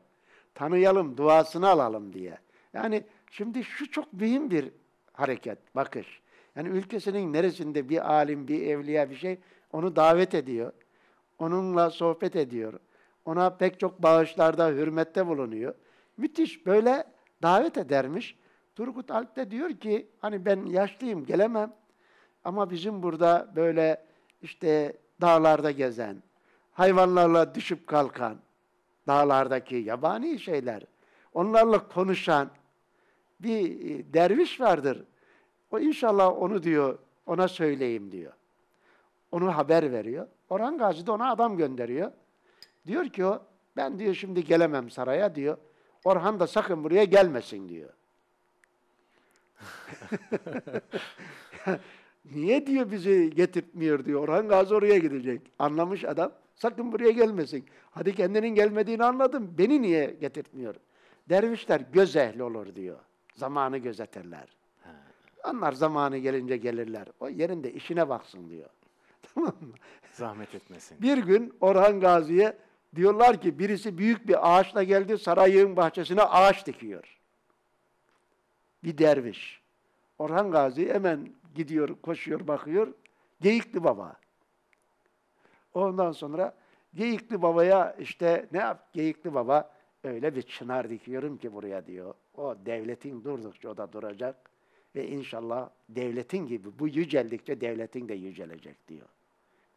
Tanıyalım, duasını alalım diye. Yani şimdi şu çok mühim bir hareket, bakış. Yani ülkesinin neresinde bir alim, bir evliya bir şey onu davet ediyor. Onunla sohbet ediyor. Ona pek çok bağışlarda, hürmette bulunuyor. Müthiş böyle davet edermiş. Turgut Alp de diyor ki hani ben yaşlıyım gelemem ama bizim burada böyle işte dağlarda gezen, hayvanlarla düşüp kalkan, dağlardaki yabani şeyler, onlarla konuşan bir e, derviş vardır. O inşallah onu diyor, ona söyleyeyim diyor. Onu haber veriyor. Orhan Gazi de ona adam gönderiyor. Diyor ki o, ben diyor şimdi gelemem saraya diyor. Orhan da sakın buraya gelmesin diyor. Niye diyor bizi getirtmiyor diyor. Orhan Gazi oraya gidecek. Anlamış adam. Sakın buraya gelmesin. Hadi kendinin gelmediğini anladım. Beni niye getirtmiyor? Dervişler göz ehli olur diyor. Zamanı gözetirler. Onlar zamanı gelince gelirler. O yerinde işine baksın diyor. Tamam mı? Zahmet etmesin. Bir gün Orhan Gazi'ye diyorlar ki birisi büyük bir ağaçla geldi sarayın bahçesine ağaç dikiyor. Bir derviş. Orhan Gazi hemen gidiyor, koşuyor, bakıyor. Geyikli baba. Ondan sonra Geyikli babaya işte ne yap? Geyikli baba öyle bir çınar dikiyorum ki buraya diyor. O devletin durdukça o da duracak. Ve inşallah devletin gibi bu yüceldikçe devletin de yücelecek diyor.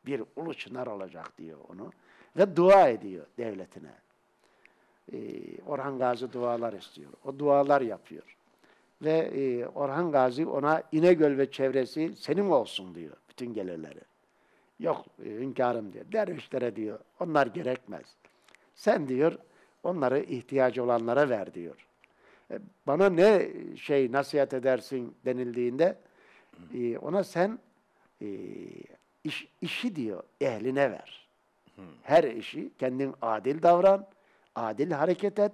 Bir ulu çınar olacak diyor onu. Ve dua ediyor devletine. Ee, Orhan Gazi dualar istiyor. O dualar yapıyor. Ve e, Orhan Gazi ona İnegöl ve çevresi senin olsun diyor. Bütün gelirleri. Yok e, hünkârım diyor. Dervişlere diyor. Onlar gerekmez. Sen diyor onları ihtiyacı olanlara ver diyor. E, bana ne şey nasihat edersin denildiğinde e, ona sen e, iş, işi diyor ehline ver. Her işi kendin adil davran, adil hareket et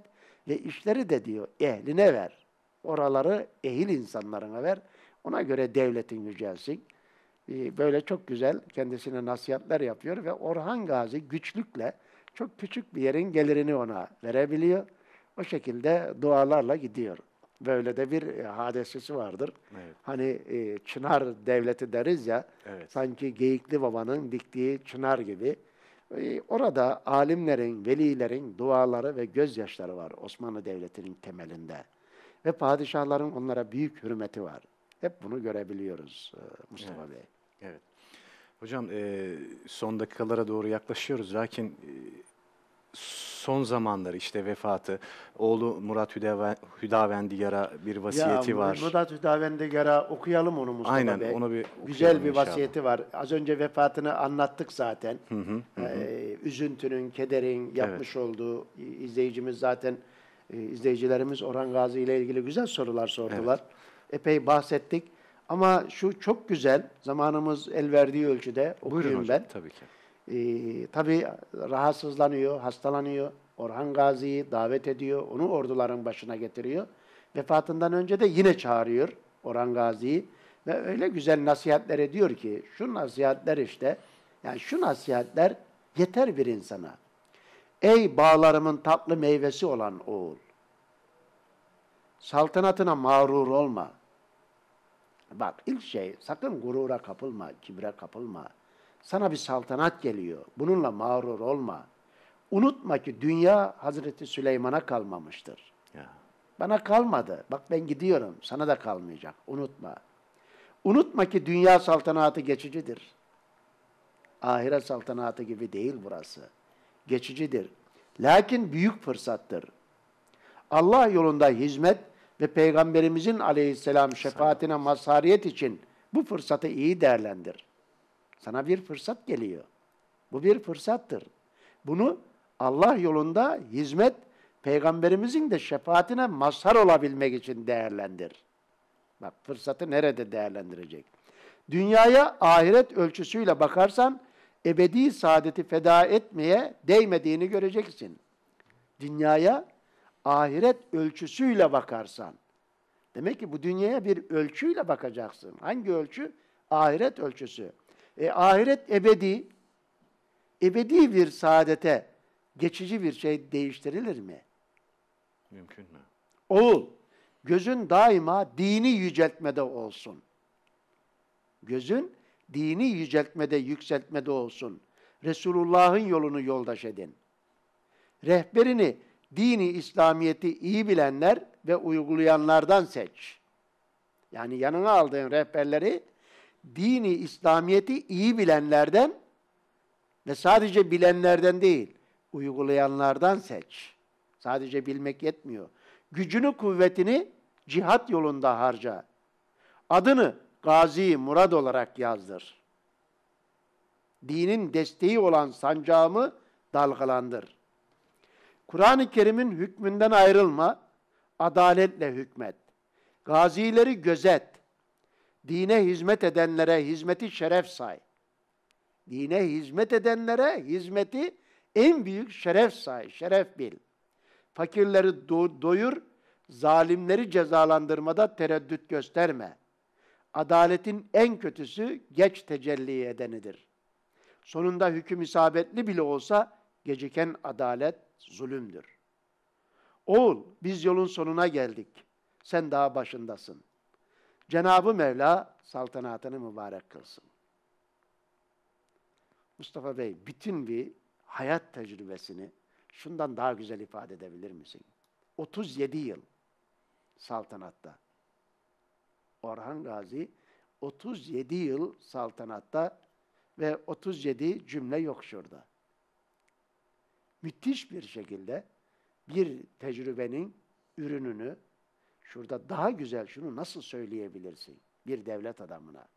ve işleri de diyor ehline ver. Oraları ehil insanlarına ver. Ona göre devletin yücelsin. Ee, Böyle çok güzel kendisine nasihatler yapıyor ve Orhan Gazi güçlükle çok küçük bir yerin gelirini ona verebiliyor. O şekilde dualarla gidiyor. Böyle de bir e, hadisesi vardır. Evet. Hani e, Çınar devleti deriz ya, Evet. sanki Geyikli Baba'nın diktiği çınar gibi. E, orada alimlerin, velilerin duaları ve gözyaşları var Osmanlı Devleti'nin temelinde. Ve padişahların onlara büyük hürmeti var. Hep bunu görebiliyoruz e, Mustafa Bey. Evet. Hocam e, son dakikalara doğru yaklaşıyoruz. Lakin e, son zamanları işte vefatı, oğlu Murat Hüdaven, Hüdavendiyar'a bir vasiyeti ya, var. Murat Hüdavendigar'a okuyalım onu Mustafa Aynen Bey. onu bir Güzel bir inşallah. vasiyeti var. Az önce vefatını anlattık zaten. Hı hı, Ee, üzüntünün, kederin yapmış olduğu i- izleyicimiz zaten e, izleyicilerimiz Orhan Gazi ile ilgili güzel sorular sordular. Epey bahsettik. Ama şu çok güzel, zamanımız el verdiği ölçüde Buyurun okuyayım hocam ben. tabii ki. Ee, tabii rahatsızlanıyor, hastalanıyor. Orhan Gazi'yi davet ediyor, onu orduların başına getiriyor. Vefatından önce de yine çağırıyor Orhan Gazi'yi. Ve öyle güzel nasihatler ediyor ki, şu nasihatler işte, yani şu nasihatler yeter bir insana. Ey bağlarımın tatlı meyvesi olan oğul, saltanatına mağrur olma. Bak ilk şey sakın gurura kapılma, kibre kapılma. Sana bir saltanat geliyor. Bununla mağrur olma. Unutma ki dünya Hazreti Süleyman'a kalmamıştır. Ya. Bana kalmadı. Bak ben gidiyorum. Sana da kalmayacak. Unutma. Unutma ki dünya saltanatı geçicidir. Ahiret saltanatı gibi değil burası. Geçicidir. Lakin büyük fırsattır. Allah yolunda hizmet ve Peygamberimizin aleyhisselam şefaatine mazhariyet için bu fırsatı iyi değerlendir. Sana bir fırsat geliyor. Bu bir fırsattır. Bunu Allah yolunda hizmet, Peygamberimizin de şefaatine mazhar olabilmek için değerlendir. Bak fırsatı nerede değerlendirecek? Dünyaya ahiret ölçüsüyle bakarsan ebedi saadeti feda etmeye değmediğini göreceksin. Dünyaya ahiret ölçüsüyle bakarsan. Demek ki bu dünyaya bir ölçüyle bakacaksın. Hangi ölçü? Ahiret ölçüsü. E, ahiret ebedi, ebedi bir saadete geçici bir şey değiştirilir mi? Mümkün mü? Oğul, gözün daima dini yüceltmede olsun. Gözün dini yüceltmede, yükseltmede olsun. Resulullah'ın yolunu yoldaş edin. Rehberini, dini İslamiyet'i iyi bilenler ve uygulayanlardan seç. Yani yanına aldığın rehberleri dini İslamiyet'i iyi bilenlerden ve sadece bilenlerden değil, uygulayanlardan seç. Sadece bilmek yetmiyor. Gücünü, kuvvetini cihat yolunda harca. Adını Gazi Murad olarak yazdır. Dinin desteği olan sancağımı dalgalandır. Kur'an-ı Kerim'in hükmünden ayrılma, adaletle hükmet. Gazileri gözet. Dine hizmet edenlere hizmeti şeref say. Dine hizmet edenlere hizmeti en büyük şeref say, şeref bil. Fakirleri do- doyur, zalimleri cezalandırmada tereddüt gösterme. Adaletin en kötüsü geç tecelli edenidir. Sonunda hüküm isabetli bile olsa geciken adalet zulümdür. Oğul biz yolun sonuna geldik. Sen daha başındasın. Cenabı Mevla saltanatını mübarek kılsın. Mustafa Bey bütün bir hayat tecrübesini şundan daha güzel ifade edebilir misin? 37 yıl saltanatta. Orhan Gazi 37 yıl saltanatta ve 37 cümle yok şurada. Müthiş bir şekilde bir tecrübenin ürününü şurada daha güzel şunu nasıl söyleyebilirsin bir devlet adamına?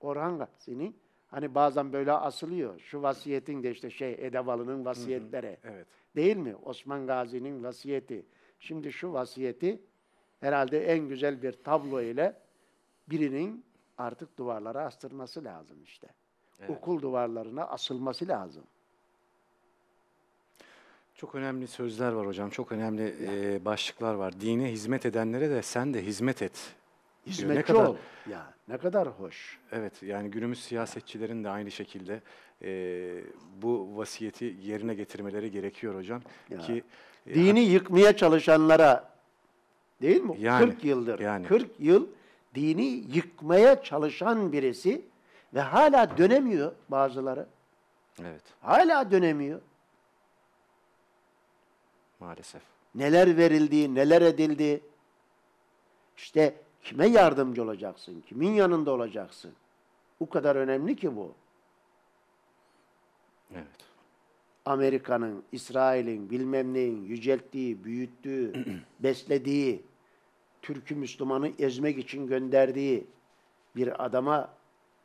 Orhan Gazi'nin hani bazen böyle asılıyor. Şu vasiyetin de işte şey Edevalı'nın vasiyetleri. Evet. Değil mi? Osman Gazi'nin vasiyeti. Şimdi şu vasiyeti herhalde en güzel bir tablo ile birinin artık duvarlara astırması lazım işte. Evet. Okul duvarlarına asılması lazım. Çok önemli sözler var hocam. Çok önemli e, başlıklar var. Dine hizmet edenlere de sen de hizmet et. Hizmetçi ne kadar ol. Ya ne kadar hoş. Evet yani günümüz siyasetçilerin de aynı şekilde e, bu vasiyeti yerine getirmeleri gerekiyor hocam Ya. ki Dini yıkmaya çalışanlara değil mi? Yani, 40 yıldır. yani. 40 yıl dini yıkmaya çalışan birisi ve hala dönemiyor bazıları. evet Hala dönemiyor. Maalesef. Neler verildi, neler edildi. İşte kime yardımcı olacaksın? Kimin yanında olacaksın? O kadar önemli ki bu. Evet. Amerika'nın, İsrail'in, bilmem neyin yücelttiği, büyüttüğü, beslediği, Türk'ü Müslümanı ezmek için gönderdiği bir adama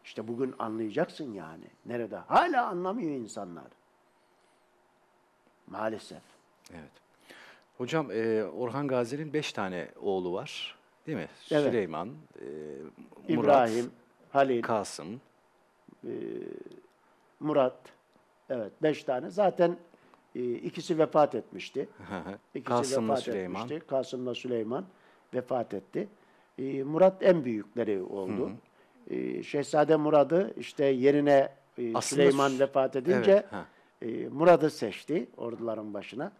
işte bugün anlayacaksın yani. Nerede? Hala anlamıyor insanlar. Maalesef. Evet. Hocam e, Orhan Gazi'nin beş tane oğlu var. Değil mi? Evet. Süleyman, e, Murat, İbrahim, Halil, Kasım. Murat. Evet, beş tane. Zaten e, ikisi vefat etmişti. İkisi Kasım'la vefat Süleyman. etmişti. Kasım'la Süleyman vefat etti. E, Murat en büyükleri oldu. E, Şehzade Murad'ı işte yerine e, Aslında Süleyman Sü- vefat edince Evet, ha. e, Murad'ı seçti orduların başına.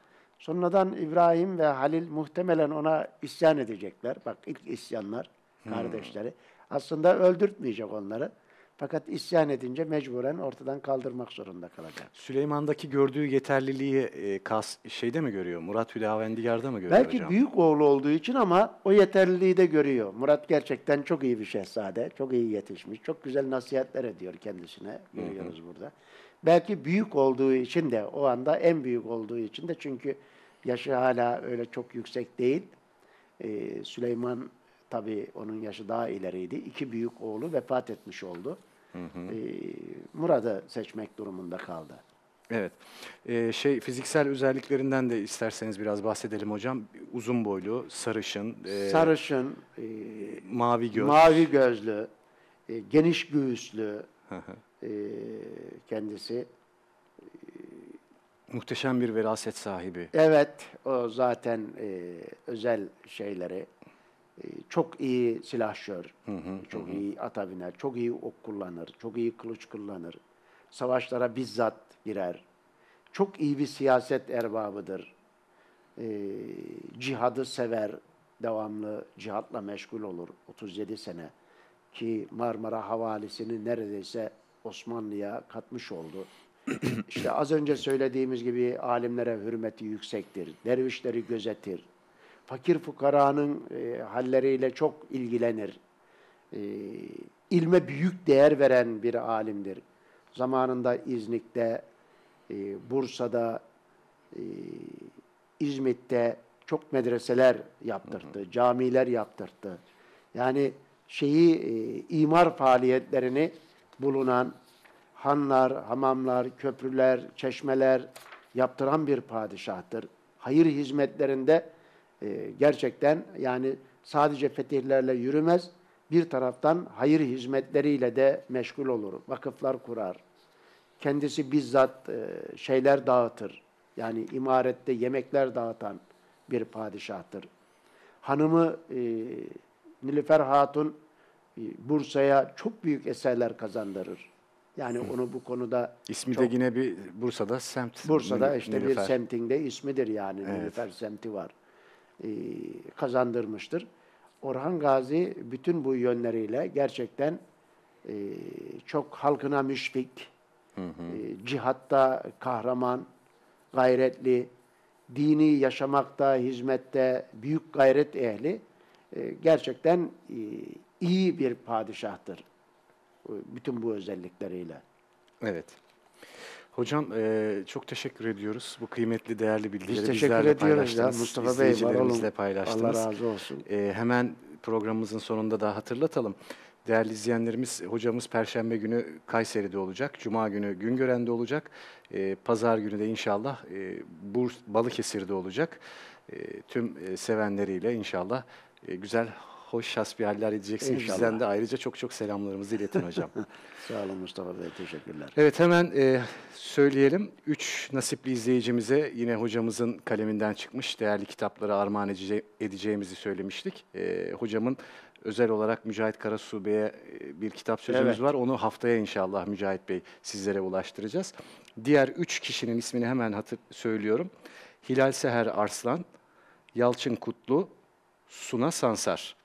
Sonradan İbrahim ve Halil muhtemelen ona isyan edecekler. Bak ilk isyanlar kardeşleri. Aslında öldürtmeyecek onları. Fakat isyan edince mecburen ortadan kaldırmak zorunda kalacak. Süleyman'daki gördüğü yeterliliği e, Kas şeyde mi görüyor? Murat Hüdavendigar'da mı görüyor Belki hocam? büyük oğlu olduğu için ama o yeterliliği de görüyor. Murat gerçekten çok iyi bir şehzade, çok iyi yetişmiş, çok güzel nasihatler ediyor kendisine, görüyoruz burada. Belki büyük olduğu için de, o anda en büyük olduğu için de çünkü yaşı hala öyle çok yüksek değil. Ee, Süleyman tabii onun yaşı daha ileriydi. İki büyük oğlu vefat etmiş oldu. Ee, Murat'ı seçmek durumunda kaldı. Evet. E, şey fiziksel özelliklerinden de isterseniz biraz bahsedelim hocam. Uzun boylu, sarışın, e, Sarışın, e, mavi göz. Mavi gözlü, e, geniş göğüslü Hı hı. e, kendisi. Muhteşem bir veraset sahibi. Evet, o zaten e, özel şeyleri. E, çok iyi silahşör, çok iyi ata biner, çok iyi ok kullanır, çok iyi kılıç kullanır. Savaşlara bizzat girer. Çok iyi bir siyaset erbabıdır. E, cihadı sever, devamlı cihatla meşgul olur 37 sene. Ki Marmara Havalisi'ni neredeyse Osmanlı'ya katmış oldu. İşte az önce söylediğimiz gibi alimlere hürmeti yüksektir. Dervişleri gözetir. Fakir fukaranın e, halleriyle çok ilgilenir. E, ilme büyük değer veren bir alimdir. Zamanında İznik'te, e, Bursa'da, e, İzmit'te çok medreseler yaptırdı, camiler yaptırdı. Yani şeyi e, imar faaliyetlerini bulunan hanlar, hamamlar, köprüler, çeşmeler yaptıran bir padişahtır. Hayır hizmetlerinde e, gerçekten yani sadece fetihlerle yürümez, bir taraftan hayır hizmetleriyle de meşgul olur. Vakıflar kurar. Kendisi bizzat e, şeyler dağıtır. Yani imarette yemekler dağıtan bir padişahtır. Hanımı e, Nilüfer Hatun e, Bursa'ya çok büyük eserler kazandırır. Yani onu bu konuda İsmi çok- de yine bir Bursa'da semt. Bursa'da işte bir Nilüfer. semtinde ismidir yani. Evet. Nilüfer semti var. Ee, kazandırmıştır. Orhan Gazi bütün bu yönleriyle gerçekten e, çok halkına müşfik, e, cihatta kahraman, gayretli, dini yaşamakta, hizmette büyük gayret ehli, e, gerçekten e, iyi bir padişahtır. Bütün bu özellikleriyle. Evet. Hocam e, çok teşekkür ediyoruz. Bu kıymetli, değerli bilgileri Biz teşekkür ediyoruz ya. Mustafa Bey var olun. paylaştınız. Allah razı olsun. E, hemen programımızın sonunda da hatırlatalım. Değerli izleyenlerimiz, hocamız Perşembe günü Kayseri'de olacak, Cuma günü Güngören'de olacak, e, Pazar günü de inşallah e, Burs, Balıkesir'de olacak. E, tüm e, sevenleriyle inşallah e, güzel, hoş hasbihaller edeceksiniz. İnşallah. Bizden de ayrıca çok çok selamlarımızı iletin hocam. Sağ olun Mustafa Bey, teşekkürler. Evet hemen e, söyleyelim. Üç nasipli izleyicimize yine hocamızın kaleminden çıkmış değerli kitapları armağan edece- edeceğimizi söylemiştik. E, hocamın özel olarak Mücahit Karasu'ya Bey'e e, bir kitap sözümüz Evet. var. Onu haftaya inşallah Mücahit Bey sizlere ulaştıracağız. Diğer üç kişinin ismini hemen hatır söylüyorum. Hilal Seher Arslan, Yalçın Kutlu, Suna Sansar.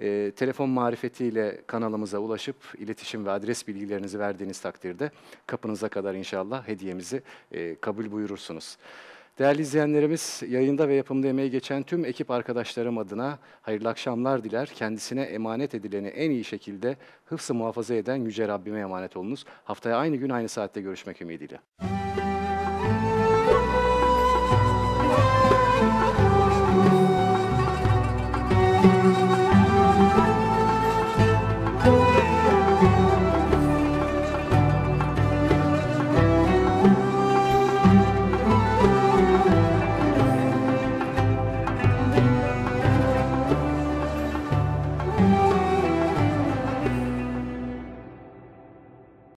E, telefon marifetiyle kanalımıza ulaşıp iletişim ve adres bilgilerinizi verdiğiniz takdirde kapınıza kadar inşallah hediyemizi e, kabul buyurursunuz. Değerli izleyenlerimiz, yayında ve yapımda emeği geçen tüm ekip arkadaşlarım adına hayırlı akşamlar diler. Kendisine emanet edileni en iyi şekilde hıfzı muhafaza eden Yüce Rabbime emanet olunuz. Haftaya aynı gün aynı saatte görüşmek ümidiyle.